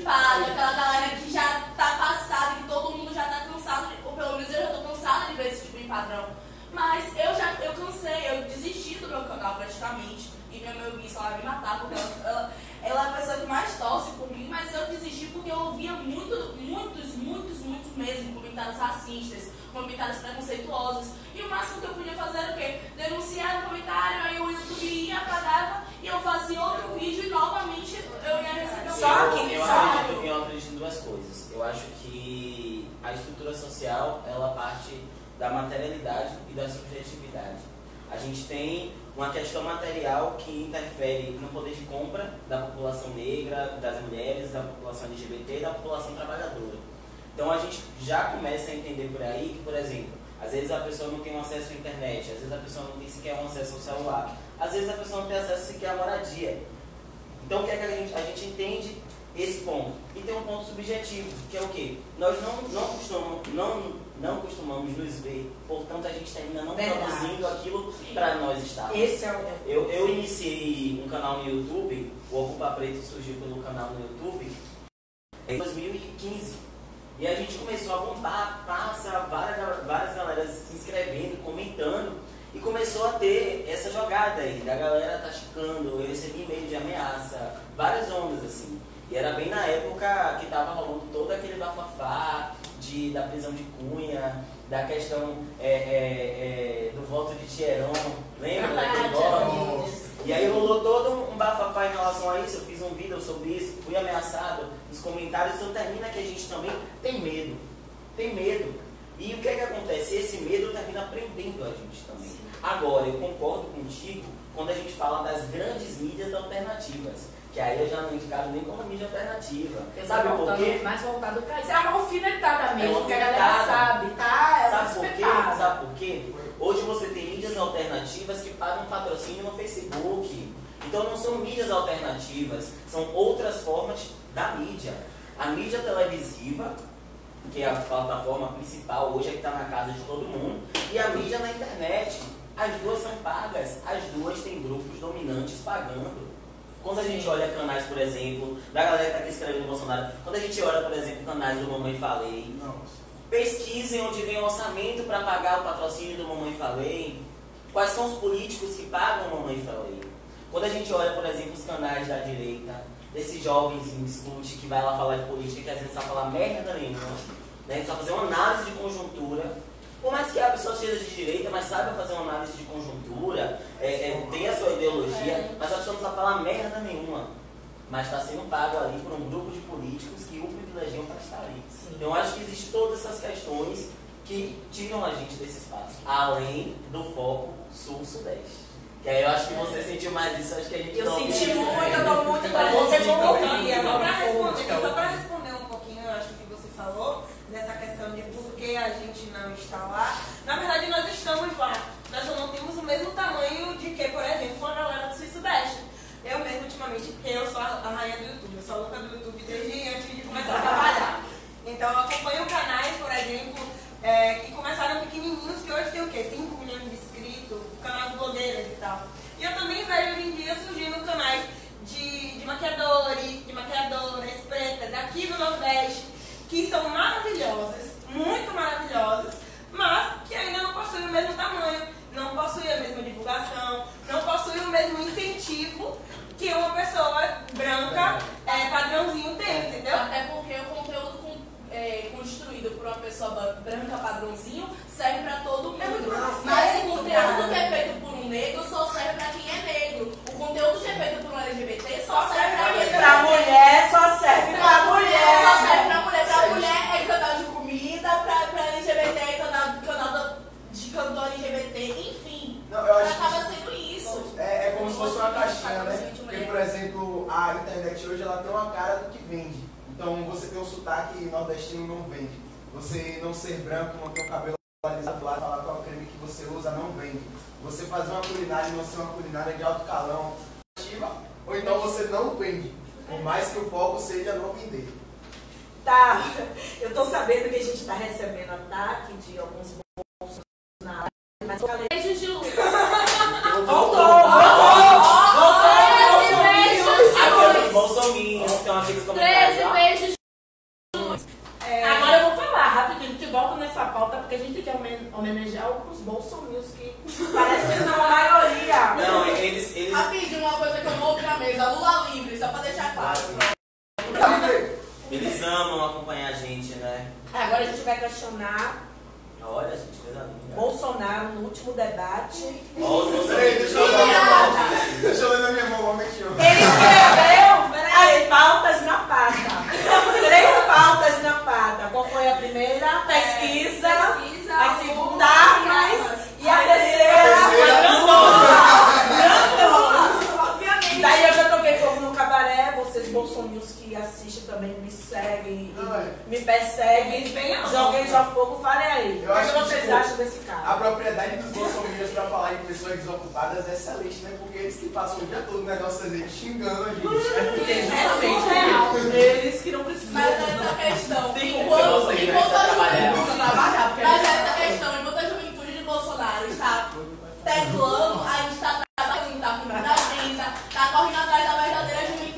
aquela galera que já tá passada, que todo mundo já tá cansado, ou pelo menos eu já tô cansada de ver esse tipo de padrão. Mas eu já eu cansei, eu desisti do meu canal praticamente. E minha Gui só vai me matar, porque ela, ela, ela é a pessoa que mais torce por mim, mas eu desisti porque eu ouvia muito, muitos, muitos, muitos mesmo comentários racistas, comentários preconceituosos. E o máximo que eu podia fazer era o quê? Denunciar no comentário, aí o YouTube ia, apagava, e eu fazia outro vídeo e novamente eu ia receber um Só que- eu, acredito, eu acredito em duas coisas. Eu acho que a estrutura social ela parte da materialidade e da subjetividade. A gente tem uma questão material que interfere no poder de compra da população negra, das mulheres, da população LGBT e da população trabalhadora. Então a gente já começa a entender por aí que, por exemplo, às vezes a pessoa não tem um acesso à internet, às vezes a pessoa não tem sequer um acesso ao celular, às vezes a pessoa não tem acesso sequer à moradia. Então o que é que a gente, a gente entende esse ponto? E tem um ponto subjetivo, que é o quê? Nós não, não, costumamos, não, não costumamos nos ver, portanto a gente termina não Verdade. produzindo aquilo para nós estarmos. Esse é o. Eu, eu iniciei um canal no YouTube, o Ocupa Preto surgiu pelo canal no YouTube em 2015. E a gente começou a bombar, passa várias, várias galeras se inscrevendo, comentando. E começou a ter essa jogada aí, da galera tá chicando, eu recebi e-mail de ameaça, várias ondas assim. E era bem na época que tava rolando todo aquele bafafá de, da prisão de Cunha, da questão é, é, é, do voto de Tieron, lembra daquele voto? E aí rolou todo um bafafá em relação a isso, eu fiz um vídeo sobre isso, fui ameaçado nos comentários, então termina que a gente também tem medo. tem medo. E o que é que acontece? Esse medo termina prendendo a gente também. Agora, eu concordo contigo quando a gente fala das grandes mídias alternativas. Que aí eu já não encaro nem como mídia alternativa. Sabe por quê? Mais voltado pra isso. É uma alfinetada mesmo, É que a galera sabe, tá? É Sabe por quê? Sabe por quê? Hoje você tem mídias alternativas que pagam patrocínio no Facebook. Então não são mídias alternativas, são outras formas da mídia. A mídia televisiva, que é a plataforma principal hoje é que está na casa de todo mundo, e a mídia na internet. As duas são pagas, as duas têm grupos dominantes pagando. Quando a gente olha canais, por exemplo, da galera que está aqui escrevendo no Bolsonaro, quando a gente olha, por exemplo, canais do Mamãe Falei, Não. Pesquisem onde vem o orçamento para pagar o patrocínio do Mamãe Falei. Quais são os políticos que pagam o Mamãe Falei. Quando a gente olha, por exemplo, os canais da direita, desses jovens em discute que vai lá falar de política que às vezes sabe falar merda nenhuma, né? só fazer uma análise de conjuntura. Por mais que a pessoa seja de direita, mas saiba fazer uma análise de conjuntura, é, é, tem a sua ideologia, mas a pessoa não sabe falar merda nenhuma. Mas está sendo pago ali por um grupo de políticos que o privilegiam para estar ali. Então, eu acho que existem todas essas questões que tiram a gente desse espaço, além do foco sul-sudeste. Que aí eu acho que você sentiu mais isso, acho que a gente Eu não senti muito, né? eu tô muito com você, então, ouvir. Só para responder, responder um pouquinho, eu acho que você falou, dessa questão de por que a gente não está lá. Na verdade, nós estamos lá. Nós só não temos o mesmo tamanho de que, por exemplo, a galera do Sul Sudeste. Eu mesmo, ultimamente, eu sou a rainha do YouTube, eu sou a louca do YouTube desde antes de começar a trabalhar. Então, eu acompanho canais, por exemplo, é, que começaram pequenininhos, que hoje tem o quê? 5 milhões de inscritos, canal de blogueiras e tal. E eu também vejo hoje em dia surgindo canais de, de maquiadores, de maquiadoras pretas aqui do Nordeste, que são maravilhosas, muito maravilhosas, mas que ainda não possuem o mesmo tamanho, não possuem a mesma divulgação, não possuem o mesmo incentivo que uma pessoa branca, é, padrãozinho tem, entendeu? Até porque o conteúdo com- é, construído por uma pessoa branca padrãozinho serve pra todo mundo. Mas o conteúdo que é feito por um negro só serve pra quem é negro. O conteúdo que é feito por um LGBT só serve pra quem é Pra mulher só serve pra Só mulher. serve pra mulher. Pra mulher é canal de comida, pra, pra LGBT é canal, canal de cantor LGBT, enfim. Não, eu acho que acaba sendo isso. É, é como se fosse uma caixinha, né? Porque, por exemplo, a internet hoje ela tem uma cara do que vende. Então você tem um sotaque nordestino não vende. Você não ser branco, não ter o cabelo alisado lá, falar qual creme que você usa, não vende. Você fazer uma culinária e não ser uma culinária de alto calão, ou então você não vende. Por mais que o foco seja não vender. Tá, eu tô sabendo que a gente tá recebendo ataque de alguns bolsos na live, mas homenagear os bolsominions que parece que são a maioria. Não, eles, eles Rapidinho, uma coisa que eu vou outra mesa. Lula livre, só pra deixar claro. Eles amam acompanhar a gente, né? Agora a gente vai questionar Olha, gente, coisa linda. Bolsonaro no último debate. Peraí, amigos. deixa eu ler na mão. Deixa eu ler na minha mão, um momentinho. Ele escreveu as pautas na pata. Na pata. Qual foi a primeira? Pesquisa. Pesquisa, A segunda, armas. E a terceira, terceira, grandona. Obviamente. Daí eu já toquei fogo no cabaré. Vocês bolsominions que assistem também me seguem, é. me perseguem. Joguei já fogo, fale aí. Eu o que acho que, vocês tipo, acham desse A cara? propriedade dos bolsominions pra falar em pessoas desocupadas é excelente, né? Porque eles que passam o dia todo nossas redes xingando a gente. Justamente. Eles que não precisam. Mas essa questão, Tem enquanto, como você enquanto a juventude, mas a gente- essa questão, enquanto a juventude de Bolsonaro está teclando, a gente está trabalhando, está a agenda, está correndo atrás da verdadeira juventude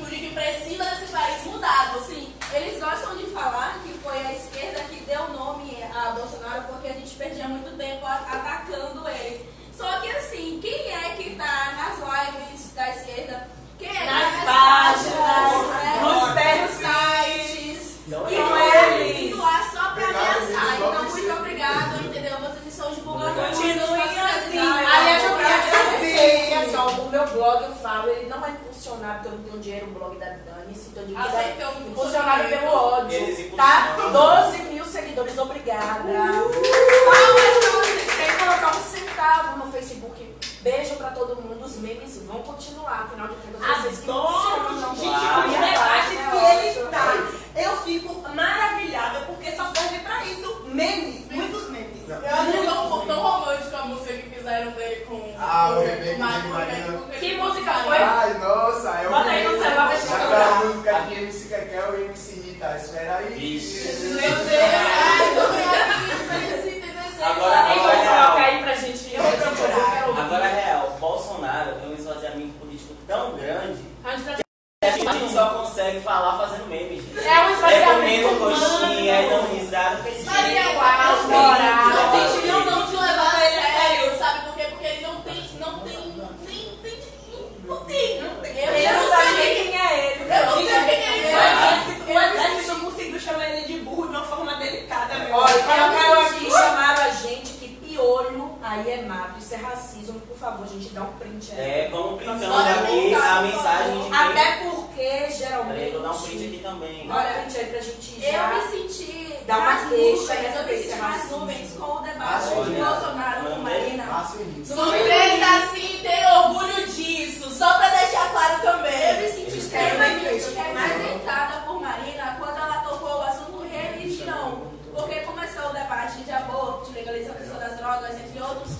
Sim, eles gostam de falar que foi a esquerda que deu nome a Bolsonaro porque a gente perdia muito tempo atacando ele. Só que assim, quem é que tá nas lives da esquerda? Quem é que tá Nas nas páginas, né? nos sites. Não E é não eles. é só pra Obrigado, ameaçar. Então, muito obrigado, entendeu? Vocês estão divulgando muito Continuem as assim. Aliás, eu queria assim, ó, o meu blog, eu falo, ele não é impulsionado porque eu não tenho dinheiro, o blog da É um impulsionado pelo ódio. Tá? impulsionam. 12 mil seguidores, obrigada. Palmas pra vocês. Sem colocar um centavo no Facebook. Beijo pra todo mundo. Os memes vão continuar. Afinal de contas, vocês que funcionam. gente, os debates parte que ele dá. Eu fico maravilhada, porque só serve pra isso. Memes, muitos memes. Eu achei tão, tão romântica a música fizeram dele com Ah, o com Rebeca Mar- de Marina. Que música foi? Ai, nossa, é o Bota aí no celular pra gente música de MC Kekel e MC Rita. Espera aí. Vixe. Meu Deus! Ai, tô vendo Agora, Aí, agora é real. colocar aí pra gente Eu vou procurar. Agora é real. Bolsonaro é um esvaziamento político tão grande A gente tá- que a gente só consegue falar fazendo meme, gente. É um É esvaziamento comendo coxinha, é dando risada, porque esse Mas gente é igual, igual, gente. dourado. Não tem dimensão de levar a sério, sabe por quê? Porque ele não tem, não tem, nem, nem, não tem, não tem. Eu, Ele eu não não sabe sei nem quem quem é ele. Eu não sei quem é O ele. exército, o exército não conseguiu chamar ele de burro de uma forma delicada, meu. Olha, amor. colocaram aqui, chamaram a gente que piolho aí é mato, isso é racismo. Por favor, gente, dá um print aí. É, vamos printando Bora aqui montar, a mensagem de. Até porque, Peraí, geralmente. vou dar um print aqui também. Um print aí pra gente já. Eu me senti Dá uma mais queixa, né, eu me senti nuvens com o Ah, debate sim. de Bolsonaro com Marina. Início. Surpresa assim, tem orgulho disso, só pra deixar claro Eu também. me senti extremamente representada por Marina quando ela tocou o assunto religião. Porque começou o debate de aborto, de legalização das drogas, entre outros.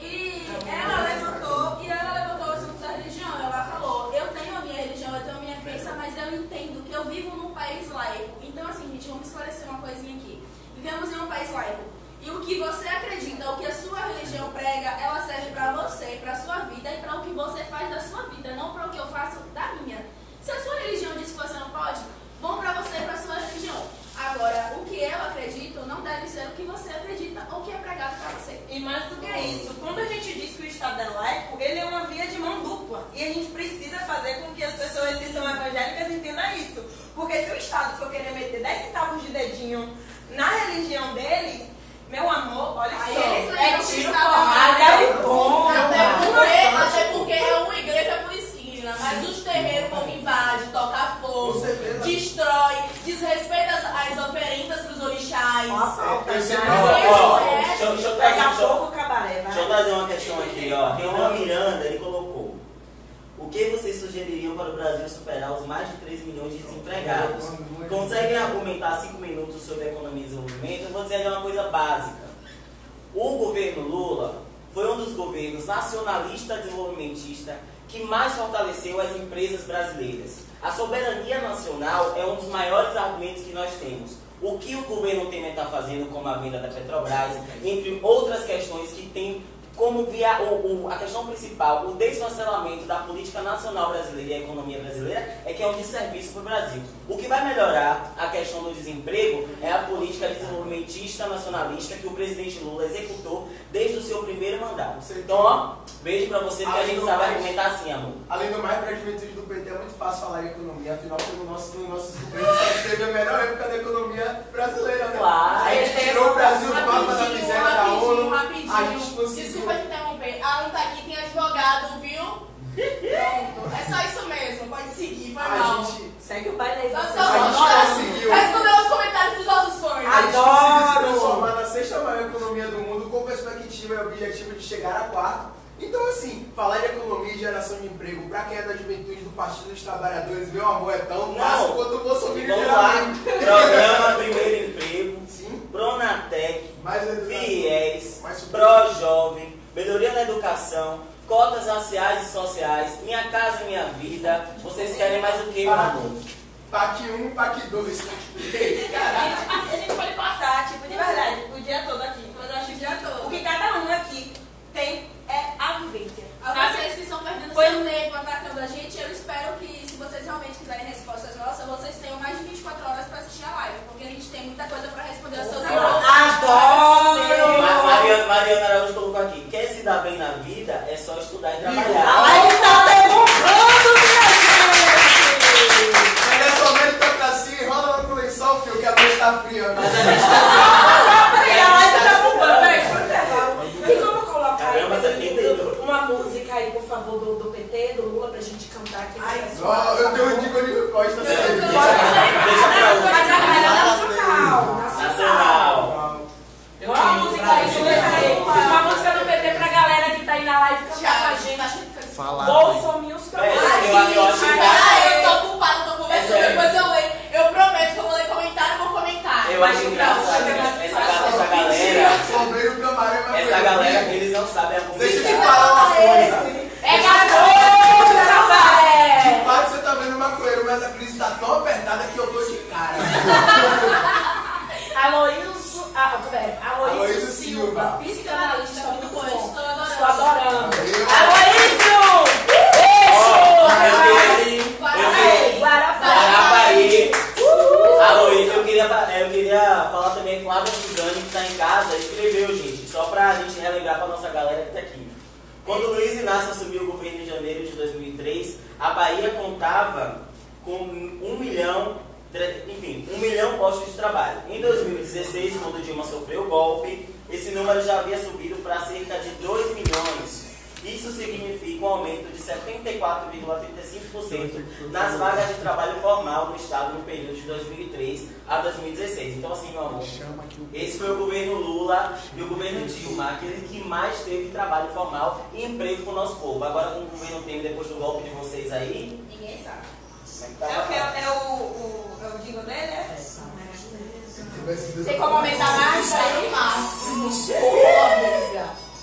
E ela levantou, e ela levantou o assunto da religião. Ela falou, eu tenho a minha religião, eu tenho a minha crença, mas eu entendo que eu vivo num país laico. Então assim, gente, vamos esclarecer uma coisinha aqui. Vivemos em um país laico. E o que você acredita, o que a sua religião prega, ela serve pra você, pra sua vida e pra o que você faz da sua vida, não pra o que eu faço da minha. Se a sua religião diz que você não pode, bom pra você e pra sua religião. Agora, o que eu acredito não deve ser o que você acredita ou o que é pregado pra você. E mais do que isso, quando a gente diz que o Estado é laico, ele é uma via de mão dupla. E a gente precisa fazer com que as pessoas que são evangélicas entendam isso. Porque se o Estado for querer meter 10 centavos de dedinho na religião deles, meu amor, olha Aí só. eles É tiro, está porrada lá. e bomba. Até porque, até porque é uma igreja por indígena, mas os terreiros como invade, toca fogo, destrói, desrespeita as, Ó, a falta Eu já. sei- Ó, ó, é. deixa, eu- deixa eu Daqui trazer, deixa pouco cabaré, Deixa eu trazer uma questão aqui, ó. Tem uma Miranda, ele colocou. O que vocês sugeririam para o Brasil superar os mais de 13 milhões de desempregados? Conseguem argumentar 5 minutos sobre economia e desenvolvimento? Eu vou dizer uma coisa básica. O governo Lula foi um dos governos nacionalista desenvolvimentista que mais fortaleceu as empresas brasileiras. A soberania nacional é um dos maiores argumentos que nós temos. O que o governo Temer está fazendo com a venda da Petrobras, entre outras questões que tem como via, o, o- a questão principal, o desfacelamento da política nacional brasileira e a economia brasileira é que é um desserviço para o Brasil. O que vai melhorar a questão do desemprego é a política desenvolvimentista nacionalista que o presidente Lula executou desde o seu primeiro mandato. Então, ó, beijo para você, porque a gente sabe argumentar assim, amor. Além do mais, para a juventude do PT é muito fácil falar em economia, afinal, no nosso, no nosso governo que teve a melhor época da economia brasileira, né? Claro. A gente tirou o Brasil do mapa da miséria da ONU, a gente conseguiu. Desculpa te interromper. A um tá aqui, tem advogado, viu? Pronto. É só isso mesmo. Pode seguir, vai mal. gente, Segue o baile aí. Só, conseguiu. Respondeu os comentários dos nossos fãs. a gente Adoro! conseguiu se transformar na sexta maior economia do mundo com perspectiva e objetivo de chegar a quarto. Então, assim, falar de economia e geração de emprego para quem é da juventude do Partido dos Trabalhadores, meu amor, é tão fácil quanto o Bolsonaro Vamos lá. Programa Primeiro Emprego, Sim, Pronatec, FIES, mais Pró-Jovem, melhoria na educação, cotas raciais e sociais, Minha Casa Minha Vida. Vocês querem mais o que, meu amor? PAC 1 PAC 2. Caralho, a gente pode passar, tipo, de verdade, o dia todo aqui. Mas eu acho O dia todo. que o que cada um aqui tem é a vivência. A vocês que estão perdendo Foi- seu tempo atacando a gente, eu espero que, se vocês realmente quiserem respostas nossas, vocês tenham mais de 24 horas para assistir a live, porque a gente tem muita coisa para responder aos seus irmãos. Adoro! Ma- Mariana, Mariana Araújo colocou aqui: quer se dar bem na vida, é só estudar e A trabalhar. live tá derrubando, minha gente! Mas nessa meritocracia, rola lá no lençol, filho, que a noite tá fria. né? Peraí, a live tá bombando, peraí, só um intervalo. E como colocar Caramba, aí, você tem dedo. uma música aí, por favor, do, do PT, do Lula, pra gente cantar aqui. Ai, Ó, eu tenho um digo de Costa. Deixa, deixa pra Mas a outra. galera nacional, nacional. Nacional. essa, essa, essa galera, Sobrei no camarão, mas essa foi- galera, eles não sabem Deixa eu te aproveitar. falar uma coisa. É garoto, cabaré! De fato, você tá vendo maconheiro, mas a crise tá tão apertada que eu tô de cara. Aloísio, ah, pera, Aloísio Aloísio Silva. Silva. Psicanalista, Tá muito muito bom, bom. estou adorando. Estou adorando. Valeu. Aloísio! Ó, eu Beijo! queria- Guarapari! Guarapari. Alô, eu queria, eu queria falar também com a Flávia Suzane, que está em casa, escreveu, gente, só para a gente relembrar para nossa galera que está aqui. Quando Luiz Inácio assumiu o governo em janeiro de 2003, a Bahia contava com um milhão, tre- enfim, um milhão postos de trabalho. Em 2016, quando Dilma sofreu o golpe, esse número já havia subido para cerca de 2 milhões. Isso significa um aumento de 74,35% nas vagas de trabalho formal no Estado no período de 2003 a 2016. Então, assim, meu amor, esse foi o governo Lula e o governo Dilma, aquele que mais teve trabalho formal e emprego para o nosso povo. Agora, com o governo Temer, depois do golpe de vocês aí, Ninguém sabe. é que tá? É o que? É o, o, é o jingle dele, né? Tem como aumentar mais aí? Máximo.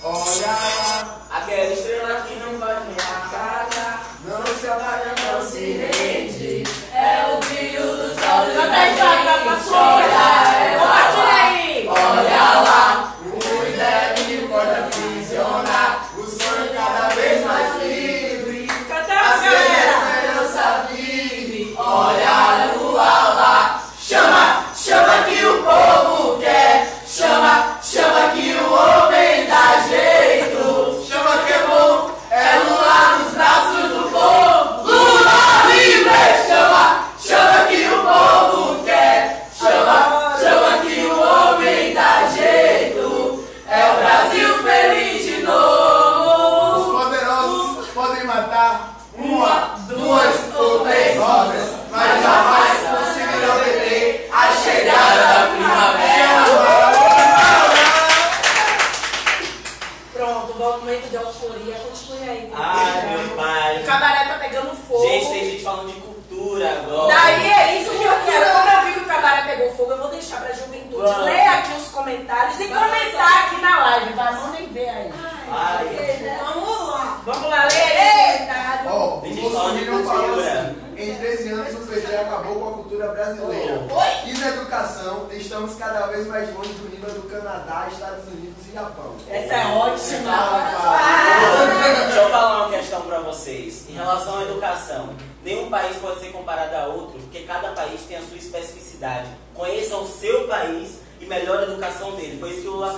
Olha, Aquela estrela que não vai me apagar. não se apaga,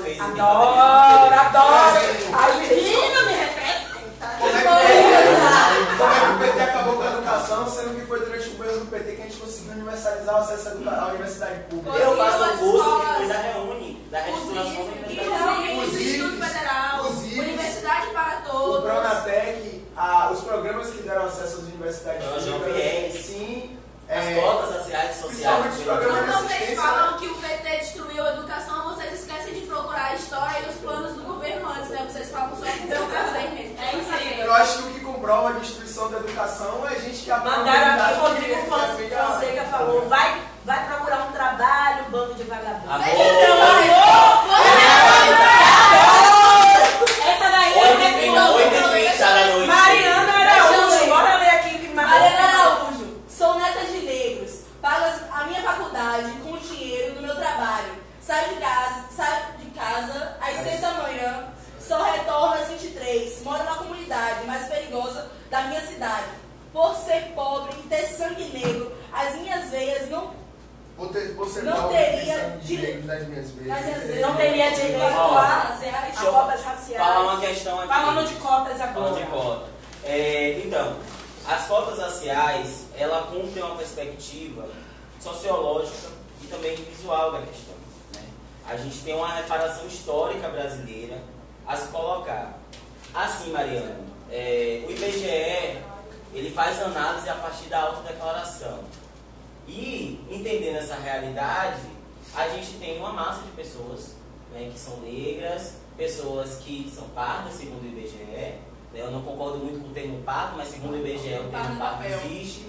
fez. Adoro, adoro. Ai, menina, me repete. Como é, que o PT, é que o PT acabou com a educação, sendo que foi durante o governo do PT que a gente conseguiu universalizar o acesso à universidade pública? Eu faço um as curso que foi da Reúne, da Restauração da Universidade. Inclusive, Instituto Federal, Universidade para O Todos. Pronatec, a- os programas que deram acesso às universidades Projeto públicas, sim, As é, cotas raciais e sociais. Principalmente os programas Quando vocês falam que o PT destruiu a educação, vocês esquecem de procurar a história e os planos do governo antes, né? Vocês falam só com o prazer mesmo. É incrível. Eu acho que o que comprova a destruição da educação é a gente que apoia a Mandaram aqui, comunidade Rodrigo a- Fonseca falou, vai, vai procurar um trabalho, bando de vagabundos. Amor. Essa daí é vinte da noite. Mariana Araújo. Bora ler aqui o que Mariana Araújo, sou neta de negros, pago a minha faculdade com o dinheiro do meu trabalho. Saio de casa, às 6 da manhã, só retorno às 23. Moro na comunidade mais perigosa da minha cidade. Por ser pobre e ter sangue negro, as minhas veias não ter, Não teria direito das minhas vezes. Nas minhas veias Não teria direito a, raciais. a Deixa eu cotas Falar raciais. uma questão aqui. Falando de cotas agora. Falando de cota. É, então, as cotas raciais, ela cumprem uma perspectiva sociológica e também visual da questão. A gente tem uma reparação histórica brasileira a se colocar. Assim, Mariana, é, o IBGE ele faz análise a partir da autodeclaração. E, entendendo essa realidade, a gente tem uma massa de pessoas né, que são negras, pessoas que são pardas, segundo o IBGE, né? Eu não concordo muito com o termo parto, mas segundo o IBGE o termo parto existe.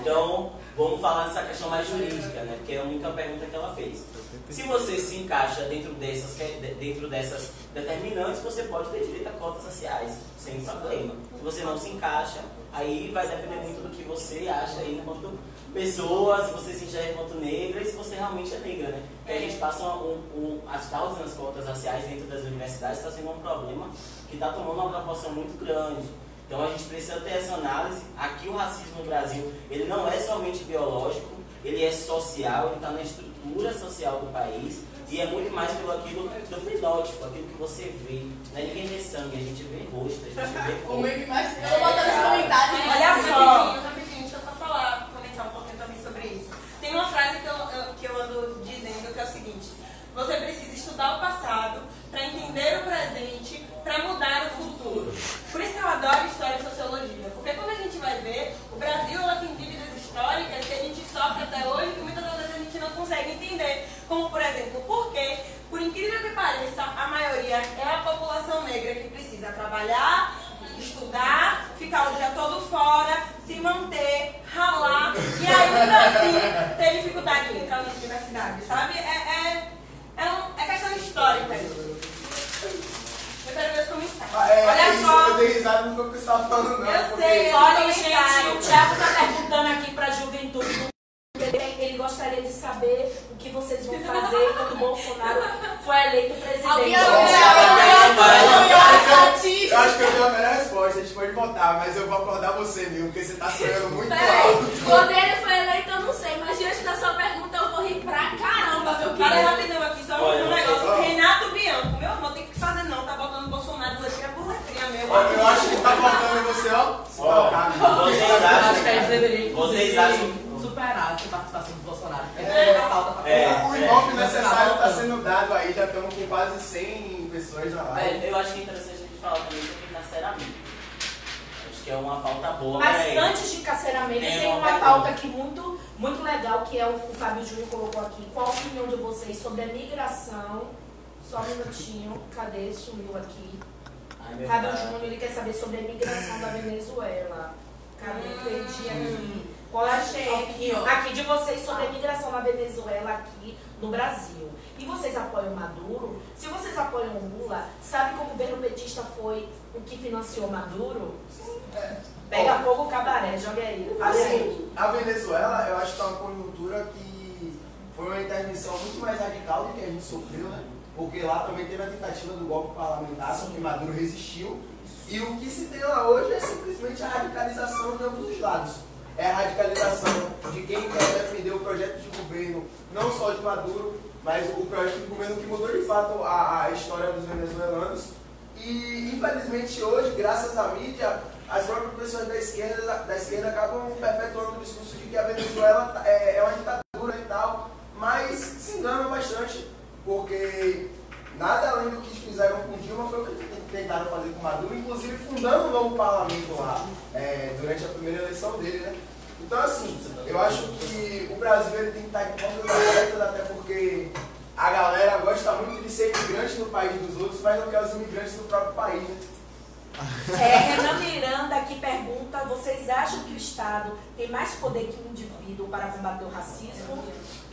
Então, vamos falar dessa questão mais jurídica, né? Porque é a única pergunta que ela fez. Se você se encaixa dentro dessas, dentro dessas determinantes, você pode ter direito a cotas raciais, sem problema. Se você não se encaixa, aí vai depender muito do que você acha aí enquanto pessoa, se você se enxerga enquanto negra e se você realmente é negra, né? Porque a gente passa um, um, as causas nas cotas raciais dentro das universidades está sendo um problema que está tomando uma proporção muito grande. Então a gente precisa ter essa análise. Aqui o racismo no Brasil, ele não é somente biológico, ele é social, ele está na estrutura social do país e é muito mais pelo aquilo do fenótipo, aquilo que você vê. Não é ninguém vê sangue, a gente vê rosto, a gente vê cor. Como é que mais? Eu vou botar nos comentários. Olha só. Rapidinho, rapidinho, deixa eu só falar, comentar um pouquinho também sobre isso. Tem uma frase que eu, eu- que eu ando dizendo que é o seguinte: você precisa estudar o passado para entender o para mudar o futuro. Por isso que eu adoro história e sociologia, porque quando a gente vai ver, o Brasil ela tem dívidas históricas que a gente sofre até hoje que muitas vezes a gente não consegue entender. Como, por exemplo, por que, por incrível que pareça, a maioria é a população negra que precisa trabalhar, estudar, ficar o dia todo fora, se manter, ralar, e ainda assim ter dificuldade de entrar na universidade, sabe? É, é, é, um- é questão histórica. Eu quero ver os comentários. Ah, é, Olha só. Eu dei risada no que você estava falando, não. Eu sei. Nos gente, o Thiago está perguntando aqui para a juventude ele gostaria de saber o que vocês vão fazer quando o Bolsonaro for eleito presidente. Alguém Eu acho que eu tenho a melhor resposta, a gente pode votar, mas eu vou acordar você, Nil, porque você tá sonhando muito Peraí, alto. quando ele foi eleito, eu não sei, mas diante da sua pergunta eu vou rir pra caramba, meu Para querido. rapidão aqui, só Olha, um negócio. Renato Bianco, meu irmão, tem que fazer não, tá botando Bolsonaro letrinha por letrinha, meu. Ó, Eu acho que tá faltando você, ó, se tocar, Nil. Vocês acho que a acham? gente deveria, Vocês acham- superar essa participação do Bolsonaro. É, É. pauta pra É. O necessário tá sendo dado aí, já estamos com quase 100 pessoas na live. É, eu acho que é interessante a gente falar também sobre encarceramento. Acho que é uma pauta boa Mas antes de encarceramento, Tem tem uma pauta aqui muito, muito legal que é o, o Fábio Júnior colocou aqui. Qual a opinião de vocês sobre a migração? Só um minutinho, cadê? Sumiu aqui. Ai, Fábio. Júnior ele quer saber sobre a migração da Venezuela. Cadê? Perdi aqui. Qual é Achei a aqui, ó. aqui de vocês sobre a migração da Venezuela aqui no Brasil? E vocês apoiam Maduro? Se vocês apoiam Lula, sabe como o governo petista foi o que financiou Maduro? Pega fogo o cabaré, joga aí. Assim, a Venezuela, eu acho que tá uma conjuntura que foi uma intervenção muito mais radical do que a gente sofreu, né? Porque lá também teve a tentativa do golpe parlamentar, só que Maduro resistiu. E o que se tem lá hoje é simplesmente a radicalização de ambos os lados. É a radicalização de quem quer defender o projeto de governo, não só de Maduro, mas o projeto de governo que mudou de fato a, a história dos venezuelanos. E infelizmente hoje, graças à mídia, as próprias pessoas da esquerda, da esquerda acabam perpetuando o discurso de que a Venezuela é, é uma ditadura e tal, mas se enganam bastante, porque nada além do que fizeram com Dilma foi o que tentaram fazer com Maduro, inclusive fundando um novo parlamento lá, é, durante a primeira eleição dele, né? Então assim, eu acho que o Brasil ele tem que estar de portas abertas, até porque a galera gosta muito de ser imigrante no país dos outros, mas não quer os imigrantes do próprio país, né? É, Renan Miranda aqui pergunta: vocês acham que o Estado tem mais poder que o indivíduo para combater o racismo?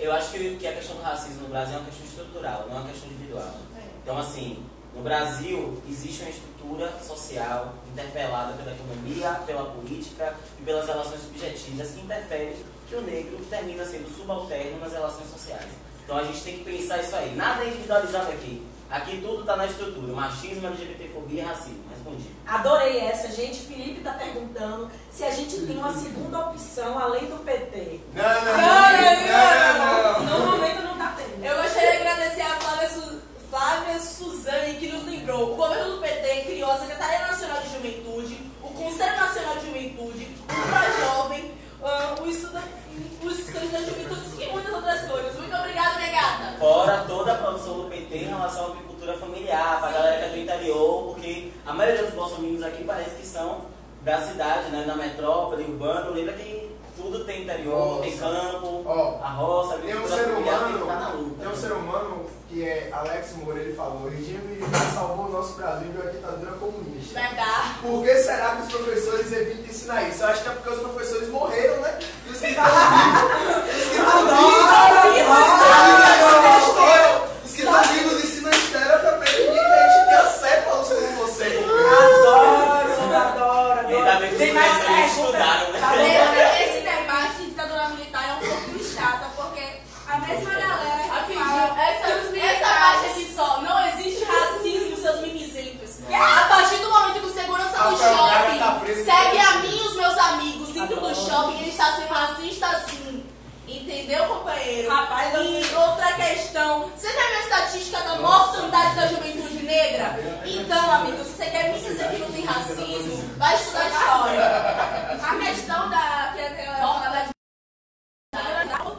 Eu acho que, que a questão do racismo no Brasil é uma questão estrutural, não é uma questão individual. Então, assim, no Brasil existe uma estrutura social interpelada pela economia, pela política e pelas relações subjetivas que interferem que o negro termina sendo subalterno nas relações sociais. Então a gente tem que pensar isso aí. Nada é individualizado aqui. Aqui tudo está na estrutura. Machismo, LGBTfobia e racismo. Adorei essa, gente. Felipe está perguntando se a gente tem uma segunda opção além do PT. Não, não, não, Não, não, não, não. No momento não tá tendo. Eu gostaria de agradecer a Flávia, Su- Flávia Suzane, que nos lembrou. O governo do PT criou a Secretaria Nacional de Juventude, o Conselho Nacional de Juventude, o Pró-Jovem, ah, o Estuda- o Estudante da Juventude e muitas outras coisas. Muito obrigada, gata. Fora toda a produção do PT em relação à agricultura familiar, pra galera que é do interior, porque a maioria dos bolsominions aqui parece que são da cidade, né, da metrópole, urbano. Lembra que tudo tem interior, tem Nossa. campo, Ó, a roça, a Tem um agricultura ser familiar tem que humano, estar na luta. tem um ser humano que é Alex Moura, ele falou, o regime militar salvou o nosso Brasil de uma ditadura comunista. Verdade. Por que será que os professores evitam ensinar isso? Eu acho que é porque os professores morreram, né? E os que estavam vivos, os que estão vivos, os que estão vivos ensinam história pra prevenir que a gente tenha céfalos como você. Adoro, adoro, E ainda bem adoro. que os Tem mais professores perguntas? estudaram, né? Tá bom. Esse, esse debate de ditadura militar é um pouco chata, porque a mesma galera que Rapidinho, fala essa, que os essa militares- parte aqui só, não existe racismo, seus mimizentos. A partir do momento que o segurança do Rafael Braga shopping tá preso. segue a mim e os meus amigos dentro do shopping, ele está sendo racista assim. Entendeu, companheiro? Rapaz, eu- e outra questão, você tem a minha estatística da mortandade da juventude negra? Então, amigo, se você quer me dizer que não tem racismo, vai estudar história. A questão da. que aquela fala da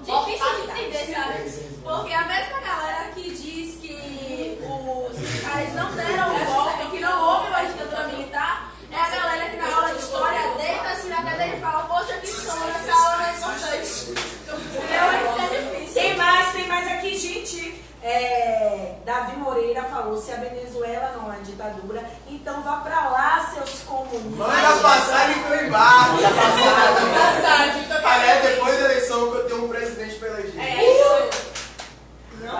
difícil de entender, sabe? Porque a mesma É, Davi Moreira falou: se a Venezuela não é ditadura, então vá pra lá, seus comunistas. Manda passagem que eu embarco. Passagem, tô Parece depois da eleição que eu tenho um presidente pra eleger. É isso.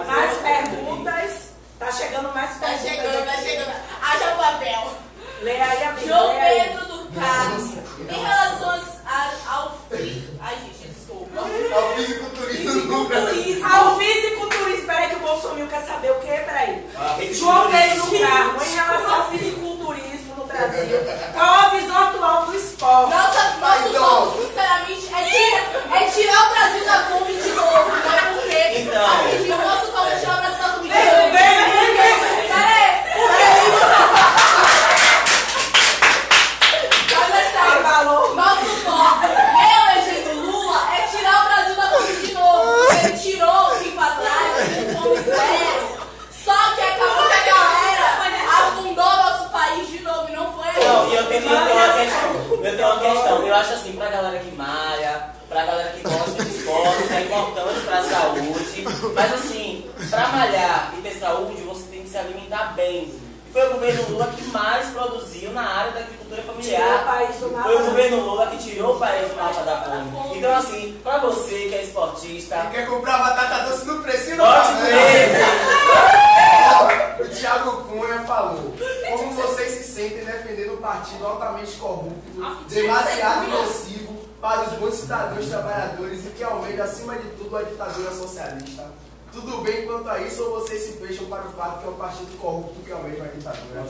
Mais perguntas? Tá chegando mais Tá perguntas. chegando, tá chegando. Haja papel. Lê aí, amiga. João. Pedro do Carlos. Em relação a- ao fim. Ai, gente, desculpa. Ao fisiculturismo no Brasil. Ao fisiculturismo, peraí que o Bolsonaro quer saber o quê? Peraí. Ah, João Pedro fisiculturismo. Carmo, em relação ao fisiculturismo no Brasil, qual a visão atual do esporte? Nossa, nosso Então. foco, sinceramente, é tirar, é tirar o Brasil da fome de novo, né? Porque Então. rapidinho, o nosso foco é tirar o Brasil da fome de novo. Peraí, só. Tem valor. Nosso foco, reelegendo Lula, é tirar o Brasil da fome de novo. Ele tirou o tempo atrás, com fome zero. Só que acabou que a galera afundou nosso país de novo e não Não, e eu tenho, uma questão. Eu tenho uma questão. Eu acho assim, pra galera que malha, pra galera que gosta de esporte, é importante pra saúde. Mas assim, pra malhar e ter saúde, você tem que se alimentar bem. E foi o governo Lula que mais produziu na área da agricultura Tirou o familiar. país do mapa. Foi o governo Lula que tirou o país do mapa da fome. Então assim, pra você que é esportista, Quer comprar batata doce no precinho do bote papel? preço. O Thiago Cunha falou: Como vocês se sentem um partido altamente corrupto, demasiado nocivo para os bons cidadãos trabalhadores e que almeja, acima de tudo, a ditadura socialista? Tudo bem quanto a isso ou vocês se fecham para o fato que é um partido corrupto que almeja a ditadura?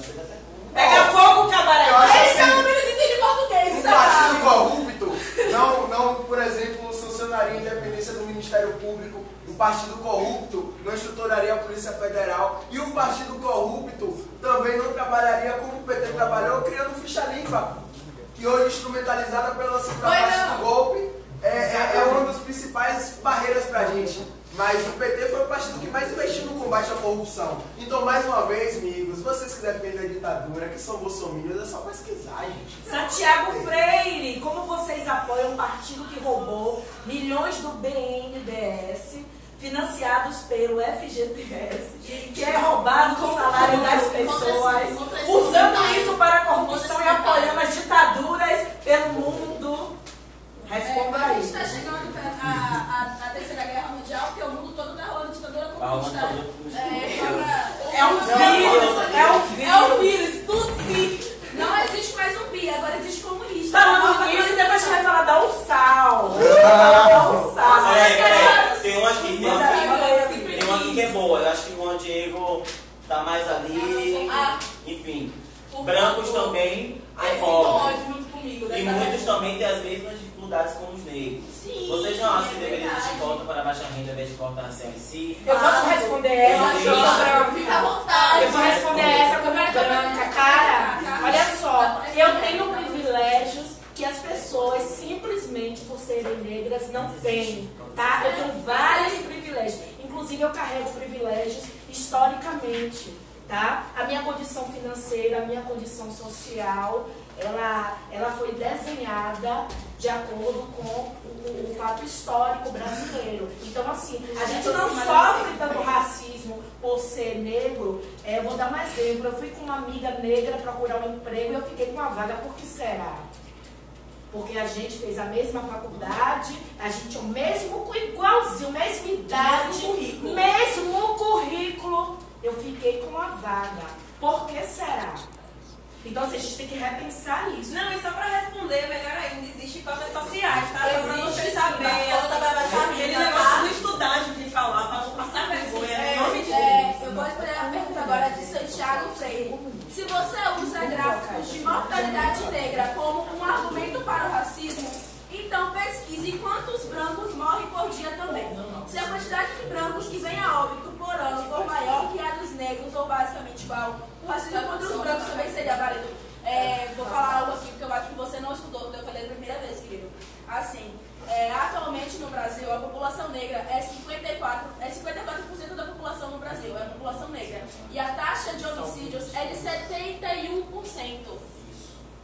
Pega fogo, Eu cabaré. acho Ele assim, pelo menos entende português, um é partido corrupto não, não, por exemplo, sancionaria a independência do Ministério Público. Um partido corrupto não estruturaria a Polícia Federal. E um partido corrupto também não trabalharia como o PT trabalhou, criando ficha limpa. Que hoje, instrumentalizada pela não. do golpe, é, é, é uma das principais barreiras pra gente. Mas o PT foi o partido que mais investiu no combate à corrupção. Então, mais uma vez, amigos, vocês que defendem a ditadura, que são bolsominions, é só pesquisar, gente. Santiago Freire, como vocês apoiam um partido que roubou milhões do BNDES, financiados pelo FGTS, que é roubado o salário das pessoas, usando isso para a corrupção e apoiando as ditaduras pelo mundo? Responda É, a gente aí. está chegando a terceira guerra mundial, porque o mundo todo está rolando ditadura comunista. É, É um vírus, é um vírus. É o vírus, tossi. Não existe mais zumbi, agora existe comunista. Falando nisso, depois a gente vai falar da USAL. Da USAL. É, é, tem uma aqui, tem uma Manda aí, manda aí, aqui, tem uma aqui que é boa. Eu acho que o Juan Diego tá mais ali. Ah. Enfim. Por Brancos favor. também Ai, é pobre. E muitos vez. também têm as mesmas dificuldades como os negros. Sim, Vocês não acham que é deveria existir cota para baixa renda ao invés de cota racial em si? Eu posso responder ela, Sim. João Fica à vontade. Eu vou responder essa como branca. Cara, olha só, eu tenho privilégios que as pessoas simplesmente por serem negras não têm, tá? Eu tenho vários privilégios. Inclusive eu carrego privilégios historicamente, tá? A minha condição financeira, a minha condição social, ela, ela foi desenhada de acordo com o, o fato histórico brasileiro. Então, assim, a gente não sofre tanto racismo por ser negro. É, eu vou dar um exemplo. Eu fui com uma amiga negra procurar um emprego e eu fiquei com uma vaga. Por que será? Porque a gente fez a mesma faculdade, a gente tinha o mesmo, igualzinho, mesma idade, Mesmo currículo. mesmo currículo. Eu fiquei com uma vaga. Por que será? Então, assim, a gente tem que repensar isso. Não, e só pra responder, melhor ainda, existem cotas sociais, tá? Pra Existe você sim, saber. a cota vai baixar a Aquele negócio do estudante de falar, pra não passar vergonha, É, de é, Deus. eu a pergunta agora de Santiago Freire. Se você usa gráficos de mortalidade negra como um argumento para o racismo, então pesquise quantos brancos morrem por dia também. Se a quantidade de brancos que vem a óbito por ano for maior que a dos negros, ou basicamente igual, o racismo contra os brancos também seria válido. É, vou falar algo aqui porque eu acho que você não escutou, porque eu falei a primeira vez, querido. Assim, é, atualmente no Brasil, a população negra é 54%, é 54% da população no Brasil, é a população negra. E a taxa de homicídios é de 71%.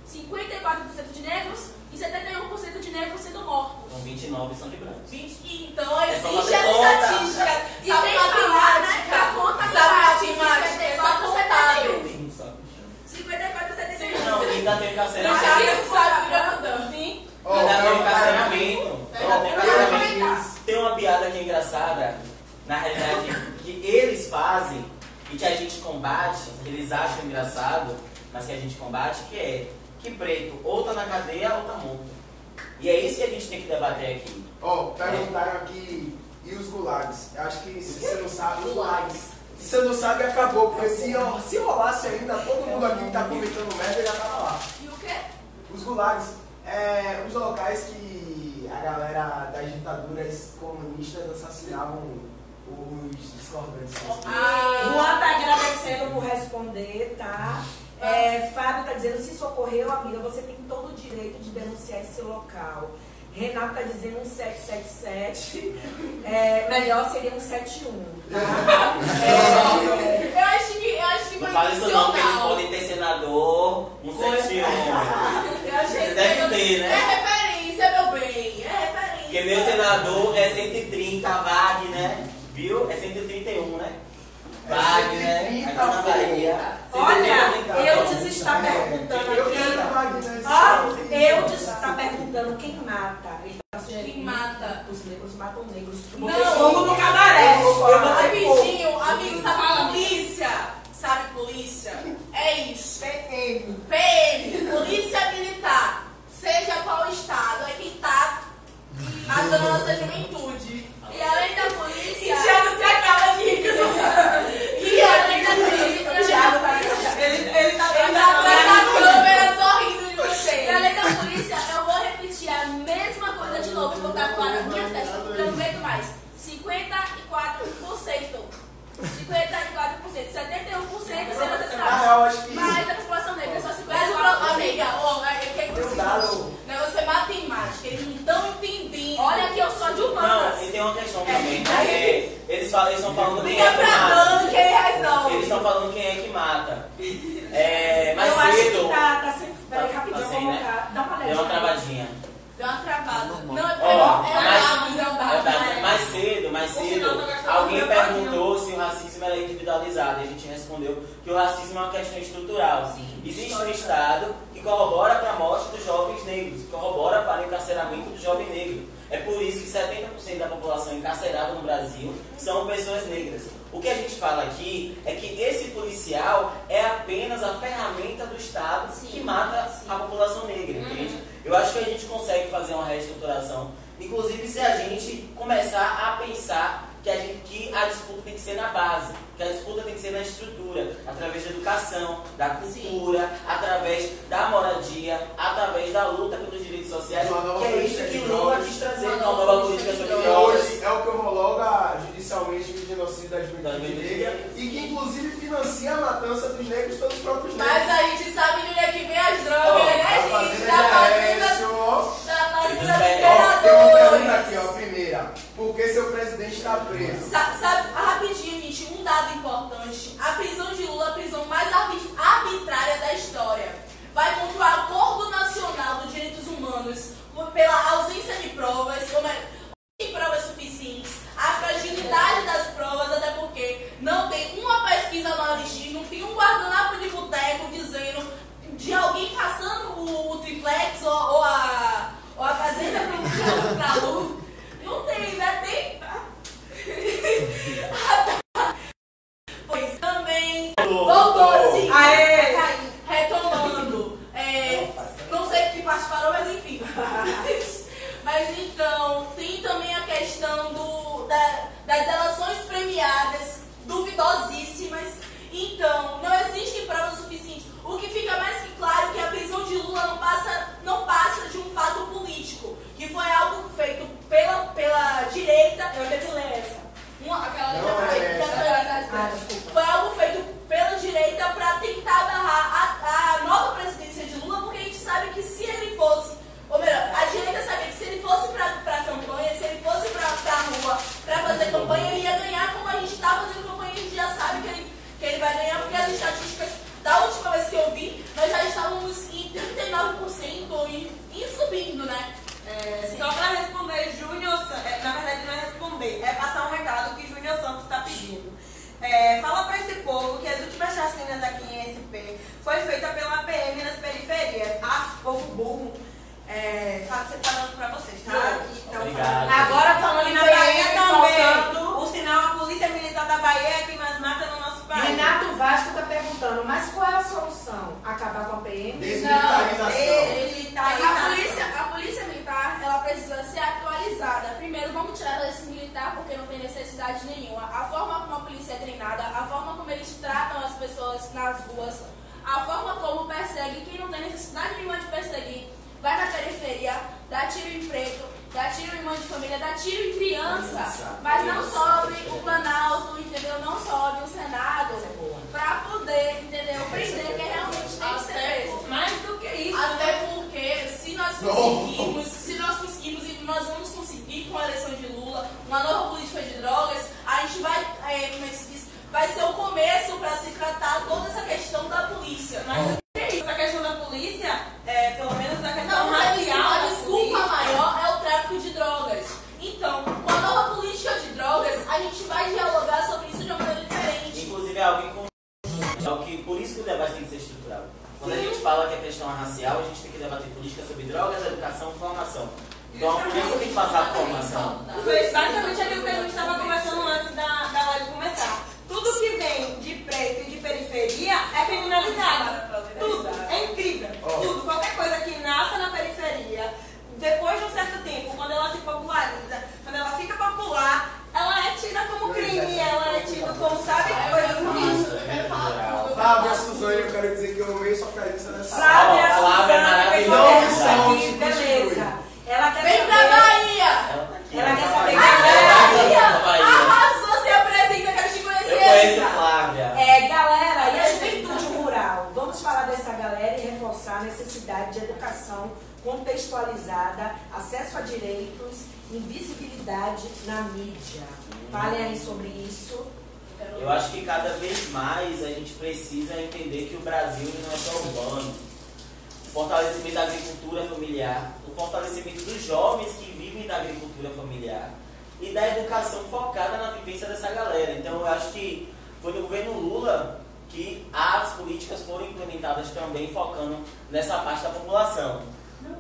54% de negros e 71% de negros sendo mortos. Então 29 são de brancos. 20, então É existe a estatística. E sem falar, né, que a conta que? É só 54 contábil. 54 71. Não, ainda tem Não, carceramento. sabe, sabe, grandão. Ainda tem não, cara, carceramento. Ainda tem uma piada que é engraçada, na realidade, que eles fazem e que a gente combate, que eles acham engraçado, mas que a gente combate, que é que preto ou tá na cadeia ou tá morto. E é isso que a gente tem que debater aqui. Ó, perguntaram aqui, e os gulags? Acho que se você não sabe, os gulags. Se você não sabe, acabou, porque se, ó, se rolasse ainda, todo mundo aqui que tá comentando merda já tava lá. E o quê? Os gulags, é, os locais que a galera das ditaduras comunistas assassinavam os discordantes. Ah, Juan tá agradecendo por responder, tá? É, Fábio tá dizendo, se isso ocorreu, amiga, você tem todo o direito de denunciar esse local. Renato tá dizendo um 777. É, melhor seria um 71, tá? É, Eu acho que, eu acho que Não foi fala isso não, que eles intencional. podem ter senador, um Né? É referência, meu bem. É referência. Porque meu senador é 130, VAG, né? Viu? É 131, né? VAG, né? 130, Aqui na Bahia. Olha, 130, eu está perguntando Eu aqui. Ó, eu está perguntando quem mata. Ele tá sugerindo Quem mata? Os negros matam negros. Não. botei fogo no cabaré. Eu botei fogo. Rapidinho, amigo, sabe polícia? Sabe polícia? É isso. PM. PM, polícia militar, seja qual estado, é quem tá matando a nossa juventude. E além da polícia. E Thiago se acaba de rir. que eu sou- E além da polícia. Thiago tá deixando. Ele, ele tá Ele tá atrás da câmera sorrindo de vocês. E além da polícia, eu vou repetir a mesma coisa de novo, vou tatuar na minha testa, porque eu não aguento mais. 54%. 54%. 71% sendo Ah, assassinados. eu acho que. Mas a população negra é só 54%. Mas o pro... Amiga, ó, é que é que Tem um dado. Negócio é matemática, eles não estão entendendo. Olha que eu sou de Não, humanas. e tem uma questão também, porque eles falam, eles estão falando quem é que mata. dano que ele resolve. Eles estão falando quem é que mata. É, mais eu acho cedo. que tá, tá sem. Peraí, Tá- rapidinho, tá eu sem, vou né? Dá uma Deu uma travadinha. Deu uma travada. Não, é Ó, é mas- dados, é É verdade. Mais cedo, mais cedo, tá alguém perguntou se o racismo era individualizado e a gente respondeu que o racismo é uma questão estrutural. Existe um Estado que corrobora para a morte dos jovens negros, que corrobora para o encarceramento do jovem negro. É por isso que 70% da população encarcerada no Brasil são pessoas negras. O que a gente fala aqui é que esse policial é apenas a ferramenta do Estado que mata a população negra, entende? Eu acho que a gente consegue fazer uma reestruturação, inclusive se a gente começar a pensar que a, gente- que a disputa tem que ser na base, que a disputa tem que ser na estrutura, através da educação, da cultura, através da moradia, através da luta pelos direitos sociais, que é isso que Lula quis trazer, Uma nova nova política sobre Que drogas. hoje é o que homologa judicialmente o genocídio da juventude negra e que inclusive financia a matança dos negros pelos próprios negros. Mas a gente sabe de onde é que vem as drogas, Ó, né, A gente? fazenda Da fazenda, da fazenda pegam- Ó, tem uma pergunta aqui, ó. Primeira, porque seu presidente está preso. Sabe, sabe, rapidinho, gente, um dado importante. A prisão de Lula é a prisão mais arbitrária da história.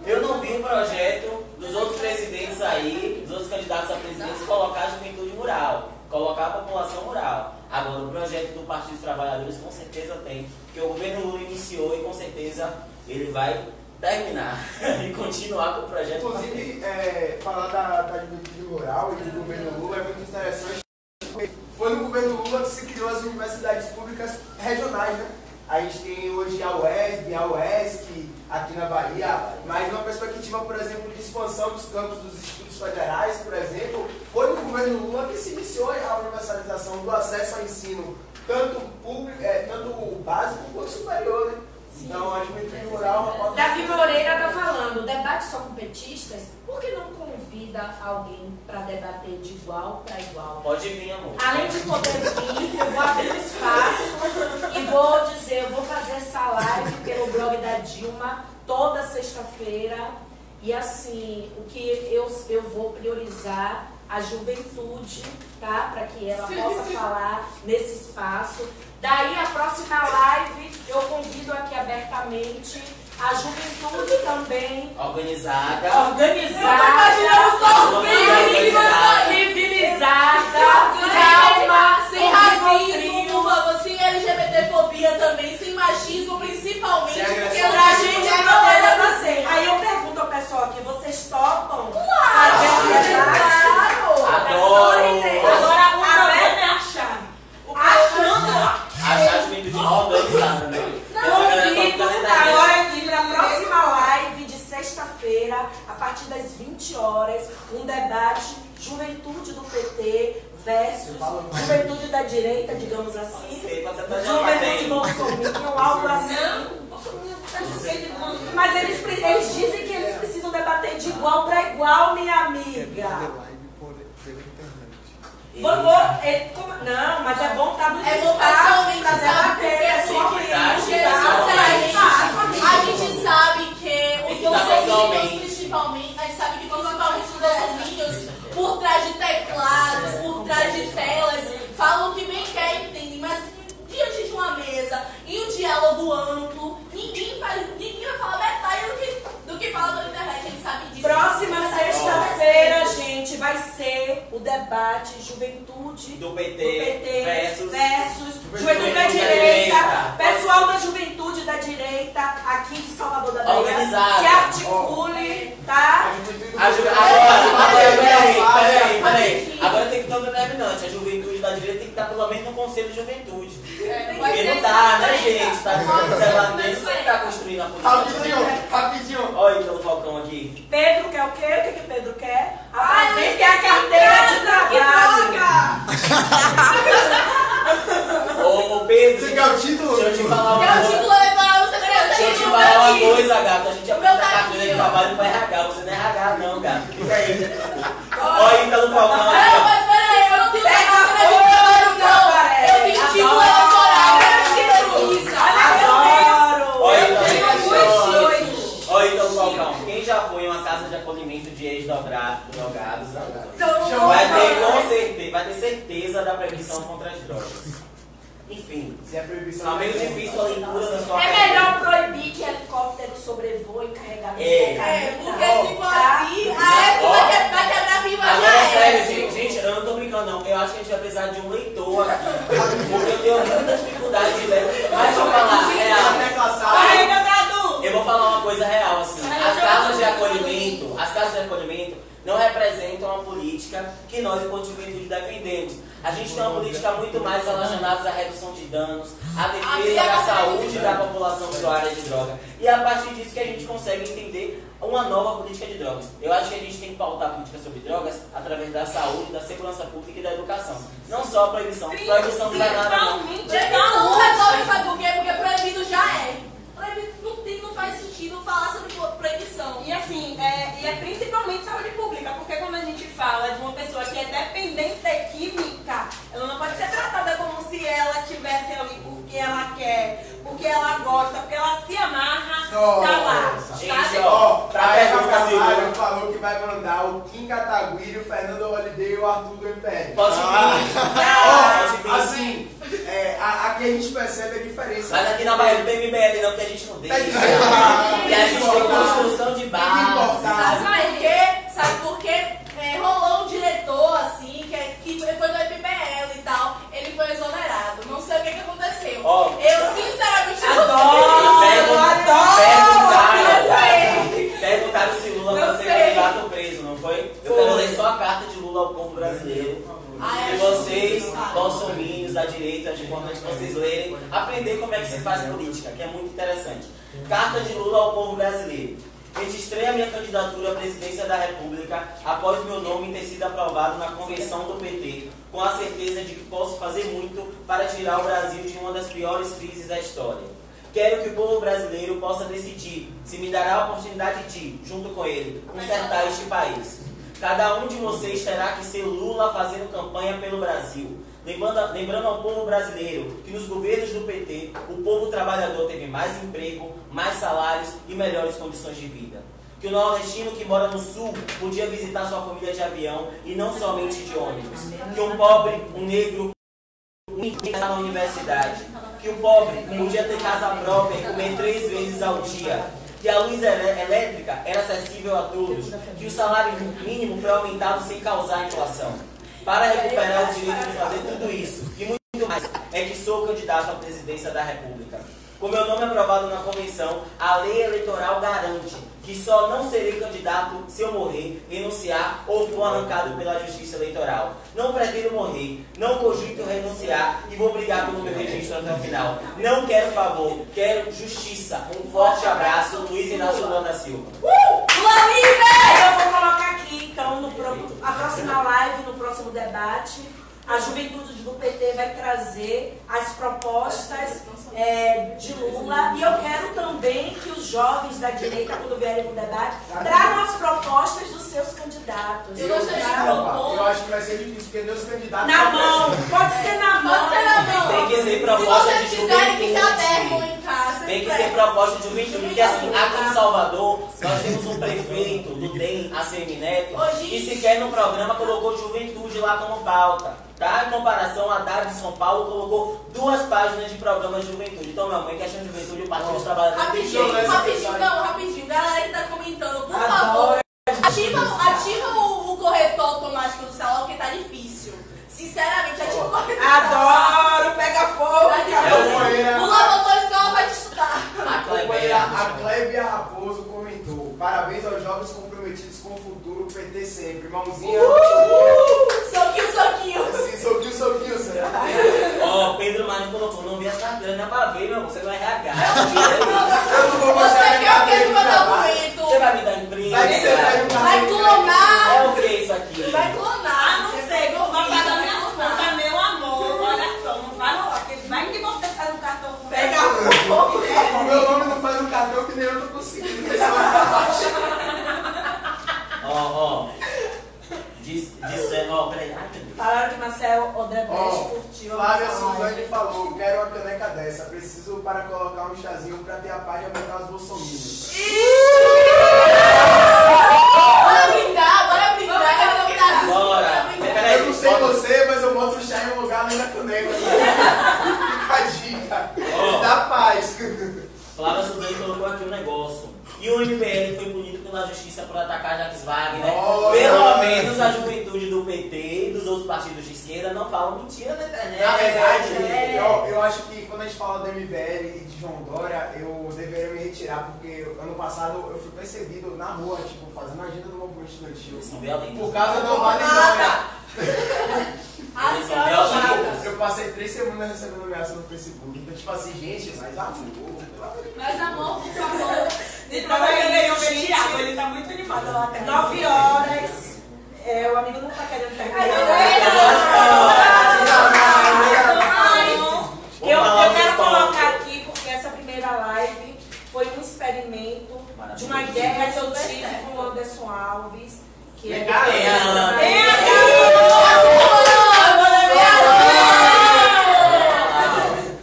Eu não vi um projeto dos outros presidentes aí, dos outros candidatos a presidentes, colocar a juventude rural, colocar a população rural. Agora, o projeto do Partido dos Trabalhadores com certeza tem, porque o governo Lula iniciou e com certeza ele vai terminar e continuar com o projeto. Inclusive, é, falar da, da juventude rural e do governo Lula é muito interessante. Foi no governo Lula que se criou as universidades públicas regionais, né? A gente tem hoje a UESB, a UESC, aqui na Bahia, mas uma perspectiva, por exemplo, de expansão dos campos dos estudos federais, por exemplo, foi no governo Lula que se iniciou a universalização do acesso ao ensino, tanto, público, é, tanto básico quanto superior. Né? Então, acho muito rural... Davi Moreira está falando, o debate só com petistas por que não convida alguém para debater de igual para igual? Pode vir, amor. Além de poder vir, eu vou abrir um espaço e vou dizer, eu vou fazer essa live pelo blog da Dilma toda sexta-feira. E assim, o que eu, eu vou priorizar a juventude, tá? Para que ela possa falar nesse espaço. Daí a próxima live eu convido aqui abertamente a juventude também. Organizada. Organizada. Eu tô imaginando Civilizada. Calma. Sem racismo. Sem LGBTfobia também. Sem machismo, principalmente. Porque pra gente é uma coisa pra sempre. Aí eu pergunto ao pessoal aqui: vocês topam? Claro. Claro. Adoro. Agora, agora é achar. Achando. Achar as meninas de mal sabe? Não, não. não quinta-feira, a partir das 20 horas, um debate Juventude do PT versus Juventude da direita, digamos assim. Juventude Bolsonaro, algo assim. É mas eles, eles dizem que eles precisam debater de igual para igual, minha amiga. Vou, vou, é, não, mas é bom estar no é bom estar somente, sabe? Porque é a gente sabe, a gente sabe dar pessoalmente. bolsominions, principalmente, a gente sabe que principalmente os bolsominions, por trás de teclados, por trás de telas, falam o que bem quer, entendem? Mas diante de uma mesa, em um diálogo amplo, ninguém, faz, ninguém vai falar metade do que, do que fala pela internet, a gente sabe disso. Próxima sexta-feira, gente, vai ser o debate Juventude Do do PT, PT versus. versus Juventude Juventude da da Direita, Direita. pessoal da Juventude da Direita, aqui de Salvador da Bahia, Organizada. se articule, tá? A ju... Agora, agora, peraí, peraí, peraí. Agora tem que ter um determinante. A juventude da direita tem que estar pelo menos no conselho de juventude. Porque não dá, né, gente? Tá ser debatendo, você tá construindo a política. Rapidinho, rapidinho. Olha então o Falcão aqui. Pedro quer o quê? O que, que Pedro quer? Ai, Apresente mas a carteira de trabalho. Ô, ô Pedro, Você quer o título? deixa eu te falar uma Que é o coisa. título você Deixa eu te falar uma coisa, gato. A gente Meu apresenta tá a carteira de trabalho pro RH. Você não é RH, não, gato. Fica aí. Olha então o Falcão Não, aqui, mas peraí, eu não tenho Pega carteira de trabalho, não. Eu tenho título Adoro. eleitoral, eu que precisa. Adoro! Olha Eu então, tenho gente, muito olha. doido. Olha então, Falcão. Quem já foi em uma casa de acolhimento de ex-drogados, Então, vai ter com certeza, vai ter certeza da proibição contra as drogas. Enfim, Se é proibição. Tá meio a leitura da sua É pergunta. melhor proibir que helicóptero sobrevoe carregado de É. É, porque cocaína. se for Tá? assim, a época vai que- vai quebrar viva já Agora, é. sério, gente, gente, eu não tô brincando não. Eu acho que a gente vai precisar de um leitor aqui. Porque eu tenho muita dificuldade de ler. Mas deixa eu falar, real. Vai, meu Cadu! Eu vou falar uma coisa real, assim. As casas de acolhimento, as casas de acolhimento não representam a política que nós, enquanto juventude, defendemos. Uma política muito mais relacionada à redução de danos, à defesa da saúde da população usuária de droga. E é a partir disso que a gente consegue entender uma nova política de drogas. Eu acho que a gente tem que pautar a política sobre drogas através da saúde, da segurança pública e da educação. Não só a proibição. Proibição não dá nada não. Resolve, sabe por quê? Porque proibido já é. Não, tem, não faz sentido falar sobre pro- proibição. E assim, é, e é principalmente saúde pública, porque quando a gente fala de uma pessoa que é dependente da química, ela não pode ser tratada como se ela estivesse ali porque ela quer, porque ela gosta, porque ela se amarra, Nossa. tá lá. Gente, sabe? ó, Camargo segura. falou que vai mandar o Kim Kataguiri, o Fernando Holiday e o Arthur do MPL. Pode vir. Pode vir. assim, é, a- aqui a gente percebe a diferença. Mas aqui na Bahia não tem MBL não, a gente não deixa. E a gente tem construção de base. Sabe por quê? Sabe por quê? É, rolou um diretor, assim, que, é- que foi do MPL e tal. Ele foi exonerado. Não sei o que, que aconteceu. Ó. Eu, sinceramente, Adoro! Perguntaram, Não sei. perguntaram se Lula Não vai ser sei. candidato preso, não foi? Eu quero ler só a carta de Lula ao povo brasileiro. E é. vocês, bolsominions da direita, acho importante vocês lerem, aprender como é que se faz política, que é muito interessante. Carta de Lula ao povo brasileiro. Registrei a minha candidatura à presidência da República após meu nome ter sido aprovado na convenção do PT, com a certeza de que posso fazer muito para tirar o Brasil de uma das piores crises da história. Quero que o povo brasileiro possa decidir se me dará a oportunidade de, junto com ele, consertar este país. Cada um de vocês terá que ser Lula fazendo campanha pelo Brasil. Lembrando, lembrando ao povo brasileiro que nos governos do PT, o povo trabalhador teve mais emprego, mais salários e melhores condições de vida. Que o nordestino que mora no sul podia visitar sua família de avião e não somente de ônibus. Que um pobre, um negro, um inglês na universidade. Que o pobre podia ter casa própria e comer três vezes ao dia. Que a luz elé- elétrica era acessível a todos. Que o salário mínimo foi aumentado sem causar inflação. Para recuperar o direito de fazer tudo isso e muito mais, é que sou candidato à presidência da República. Com meu nome aprovado na convenção, a lei eleitoral garante que só não serei candidato se eu morrer, renunciar ou for arrancado pela justiça eleitoral. Não pretendo morrer, não cogito renunciar e vou brigar pelo meu registro até o final. Não quero favor, quero justiça. Um forte abraço, Luiz Inácio Lula da Silva. Aí eu vou colocar aqui, então, no pro- a próxima live, no próximo debate, A juventude do PT vai trazer as propostas é, de Lula e eu quero também que os jovens da direita, quando vierem para o debate, tragam as propostas dos seus candidatos. Eu tá? propor- Eu acho que vai ser difícil, porque meus candidatos. Na mão, pode ser na mão. Pode ser na mão. Tem que ser Se proposta vocês de quiserem ficar juventude. termo em casa, Tem que é. ser proposta de juventude, porque assim, aqui em Salvador, nós temos um prefeito do DEM, ACM Neto, Hoje- que sequer no programa colocou juventude lá como pauta. Tá? Em comparação, a Haddad de São Paulo colocou duas páginas de programa de juventude. Então, meu mãe, questão de juventude, o Partido dos Trabalhadores Rapidinho, rapidinho, mensagem. não, rapidinho. Galera que tá comentando, por favor, ativa, ativa o, o corretor automático do celular, porque tá difícil. Sinceramente, ativa o corretor. Adoro, pega fogo. Companheira. O lavador escola vai te estudar. A Companheira, a Clébia Raposo comentou: Parabéns aos jovens comprometidos com o futuro, PT sempre. Mãozinha. Soquinho, soquinho. Assim, soquinho, soquinho, será? Ó, Pedro Marinho colocou, não vi essa grana pra ver, meu, você vai RH. Eu não vou Você quer o que no meu documento? Você vai me dar emprego? Vai vai Vai clonar. É o que é isso aqui? Vai clonar. Ah, não sei, vou pagar clonar. minha conta, meu amor. Olha só, não vai rolar. porque Vai que você faz um cartão com Pega fogo. O meu nome não faz um cartão que nem eu tô conseguindo. Ó, ó. Diz, disse, ó, peraí. Falaram que Marcel Odebrecht Ó, curtiu Flávia Suzane falou, quero uma caneca dessa, preciso para colocar um chazinho pra ter a paz de aumentar os bolsominions. Bora brindar, bora brindar. Bora. Brindar. Peraí, Eu não sei você, mas eu boto o chá em um lugar além da caneca. Fica a dica. Ó. Dá paz. Flávia Suzane colocou aqui um negócio. E o MPL foi punido pela justiça por atacar Jacques Wagner. Nossa. Pelo menos a juventude do PT e dos outros partidos de esquerda não falam mentira na internet. Na verdade, É. eu, eu acho que quando a gente fala do MBL e de João Dória, eu deveria me retirar, porque ano passado eu fui percebido na rua, tipo, fazendo agenda do movimento estudantil. São violentos. Por causa do Vale Dória. A Eles são senhora violentos. chata. Eu passei três semanas recebendo ameaça no Facebook. Então, tipo assim, gente, mas amor, de. Mas amor, por favor. Então, eu ganhei um Thiago, ele tá muito animado lá atrás. Nove horas. É, o amigo não tá querendo terminar. Ai, não Eu, eu quero colocar aqui, porque essa primeira live foi um experimento de uma ideia que eu tive com o Anderson Alves. Que é Vem cá, Vem, Ana. Vem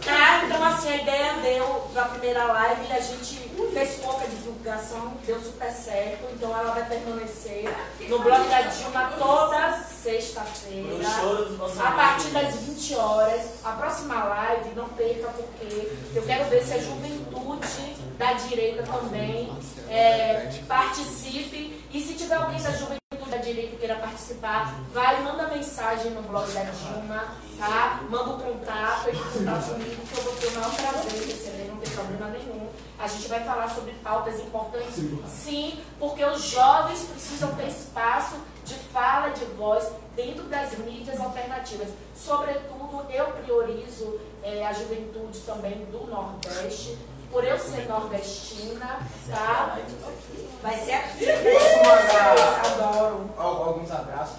Tá? Então, assim, a ideia deu na primeira live e a gente fez pouca divulgação, deu super certo. Então, ela vai permanecer no blog da Dilma toda sexta-feira. A partir das amigos. 20 horas, a próxima live, não perca, porque eu quero ver se a juventude da direita também é, participe. E se tiver alguém da juventude da direita que queira participar, vai, manda mensagem no blog da Dilma, tá? Manda o contato, ele contato comigo, que eu vou ter o maior prazer em receber, não tem problema nenhum. A gente vai falar sobre pautas importantes, sim, porque os jovens precisam ter espaço de fala, de voz dentro das mídias alternativas. Sobretudo, eu priorizo eh, a juventude também do Nordeste, por eu ser nordestina, tá? Vai ser aqui. Posso mandar Adoro. al- alguns abraços?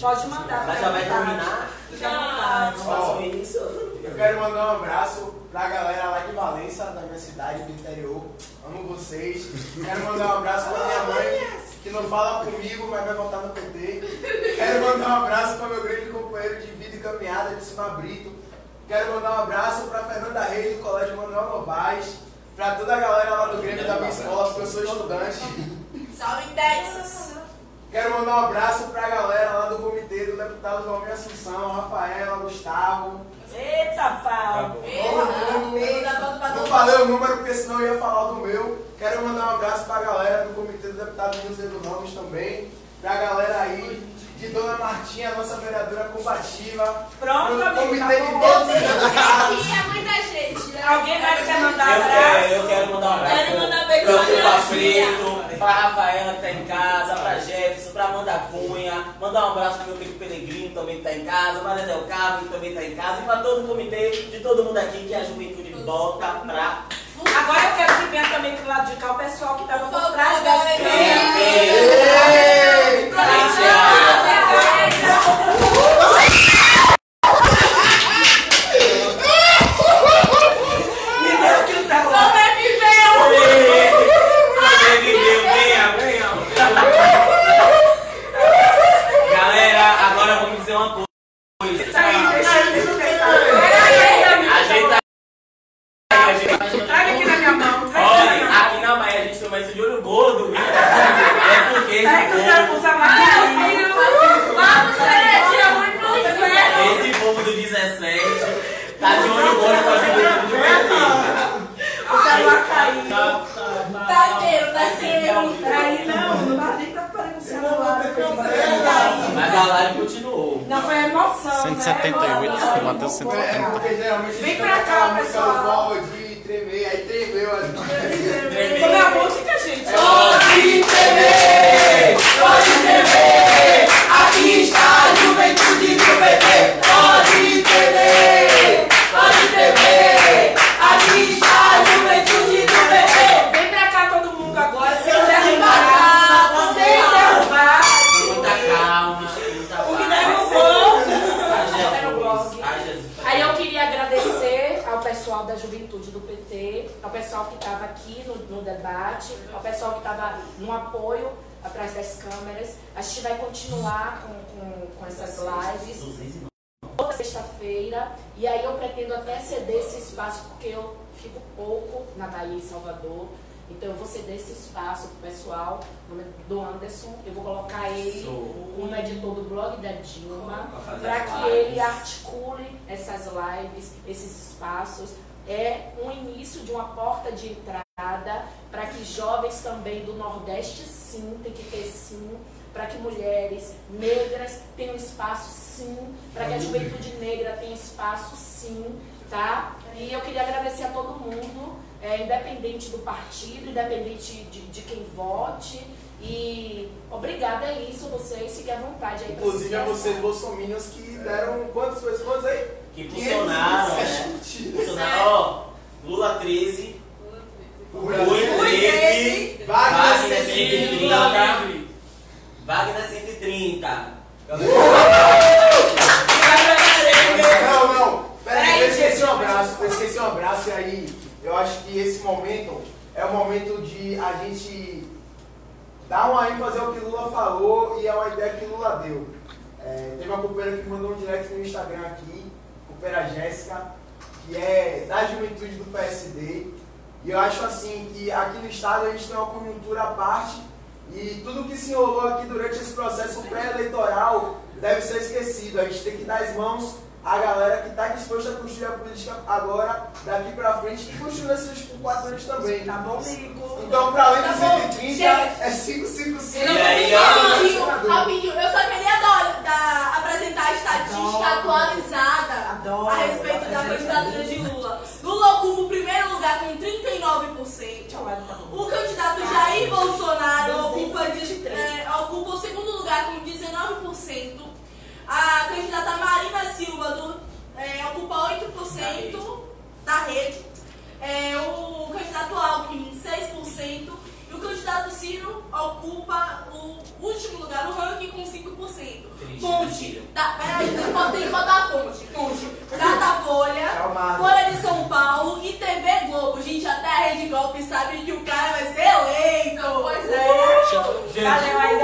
Pode mandar. Mas já vai terminar? À vontade. Façam isso. Eu quero mandar um abraço pra galera lá de Valença, da minha cidade, do interior. Amo vocês. Quero mandar um abraço pra minha mãe, que não fala comigo, mas vai votar no PT. Quero mandar um abraço pra meu grande companheiro de vida e caminhada, de Cima Brito. Quero mandar um abraço pra Fernanda Reis, do Colégio Manuel Novaes. Pra toda a galera lá do Grêmio da minha escola, porque eu sou estudante. Salve, Texas. Quero mandar um abraço pra galera lá do comitê do deputado Valmir Assunção, Rafaela, Gustavo. Eita, pau. Não falei o número porque senão eu ia falar do meu. Quero mandar um abraço pra galera do comitê do deputado José do Ramos também. Pra galera aí de Dona Martinha, nossa vereadora combativa. Pronto, Pro amigo, comitê tá de todos os é muita gente. né? Alguém mais quer mandar Eu abraço? eu quero mandar um abraço Quero mandar beijo pra. Preto, pra Rafaela que tá em casa, pra Jefferson, pra Amanda Cunha, mandar um abraço pro meu filho Peregrino também que tá em casa, Maria Del Carmo que também tá em casa, e pra todo o comitê, de todo mundo aqui que a juventude volta pra Agora eu quero que venha também pro lado de cá o pessoal que estava Por trás das câmeras. Mas a live continuou. Não, foi emoção. 178, né? bateu é, 170. É, Vem pra tá cá, é pessoal. De tremer, aí tremeu as Como é a música, gente? Pode tremer! Pode tremer! Pessoal que estava aqui no, no debate, ao pessoal que estava no apoio atrás das câmeras. A gente vai continuar com, com, com essas lives toda sexta-feira. E aí eu pretendo até ceder esse espaço, porque eu fico pouco na Bahia e Salvador. Então eu vou ceder esse espaço pro pessoal, o nome do Anderson. Eu vou colocar ele como editor do blog da Dilma, para que lives. ele articule essas lives, esses espaços. É um início de uma porta de entrada para que jovens também do Nordeste, sim, tem que ter sim, para que mulheres negras tenham espaço, sim, para que a juventude negra tenha espaço, sim, tá? E eu queria agradecer a todo mundo, é, independente do partido, independente de, de quem vote. E obrigada, é isso, vocês, fiquem à vontade aí. Inclusive a se vocês, bolsominions, que deram quantas pessoas aí? Que funcionaram, né? Funcionaram, ó. Lula 13, Rui 13, Wagner Wagner 130. 130, Wagner 130. Não, não. Pera aí, Peraí, eu esqueci um abraço. Eu esqueci um abraço e aí eu acho que esse momento é o momento de a gente dar uma ênfase ao que Lula falou e é uma ideia que Lula deu. É, teve uma companheira que mandou um direct no Instagram aqui, companheira Jéssica, que é da juventude do PSD. E eu acho assim que aqui no estado a gente tem uma conjuntura à parte e tudo que se enrolou aqui durante esse processo pré-eleitoral deve ser esquecido. A gente tem que dar as mãos à galera que está disposta a construir a política agora, daqui para frente, e construir esses quatro anos também. Tá bom? Então, para além Tá de bom, 130, gente. é 555. E aí, Rapidinho. Eu só queria dar, dar- apresentar a estatística Adoro. atualizada Adoro. a respeito da candidatura de Lula. Lula ocupa o primeiro lugar com 39%. O candidato Jair Bolsonaro ocupa, de- é, ocupa o segundo lugar com 19%. A candidata Marina Silva do- é, ocupa 8% da rede. É, o candidato Alckmin, 6%. E o candidato Ciro ocupa o último lugar no ranking com 5%. Triste, Fonte. mentira. Da, peraí, tem que botar- a fonte. Fonte. Datafolha. Folha de São Paulo e TV Globo. Gente, até a Rede Golpe sabe que o cara vai ser eleito. Pois é. Valeu aí,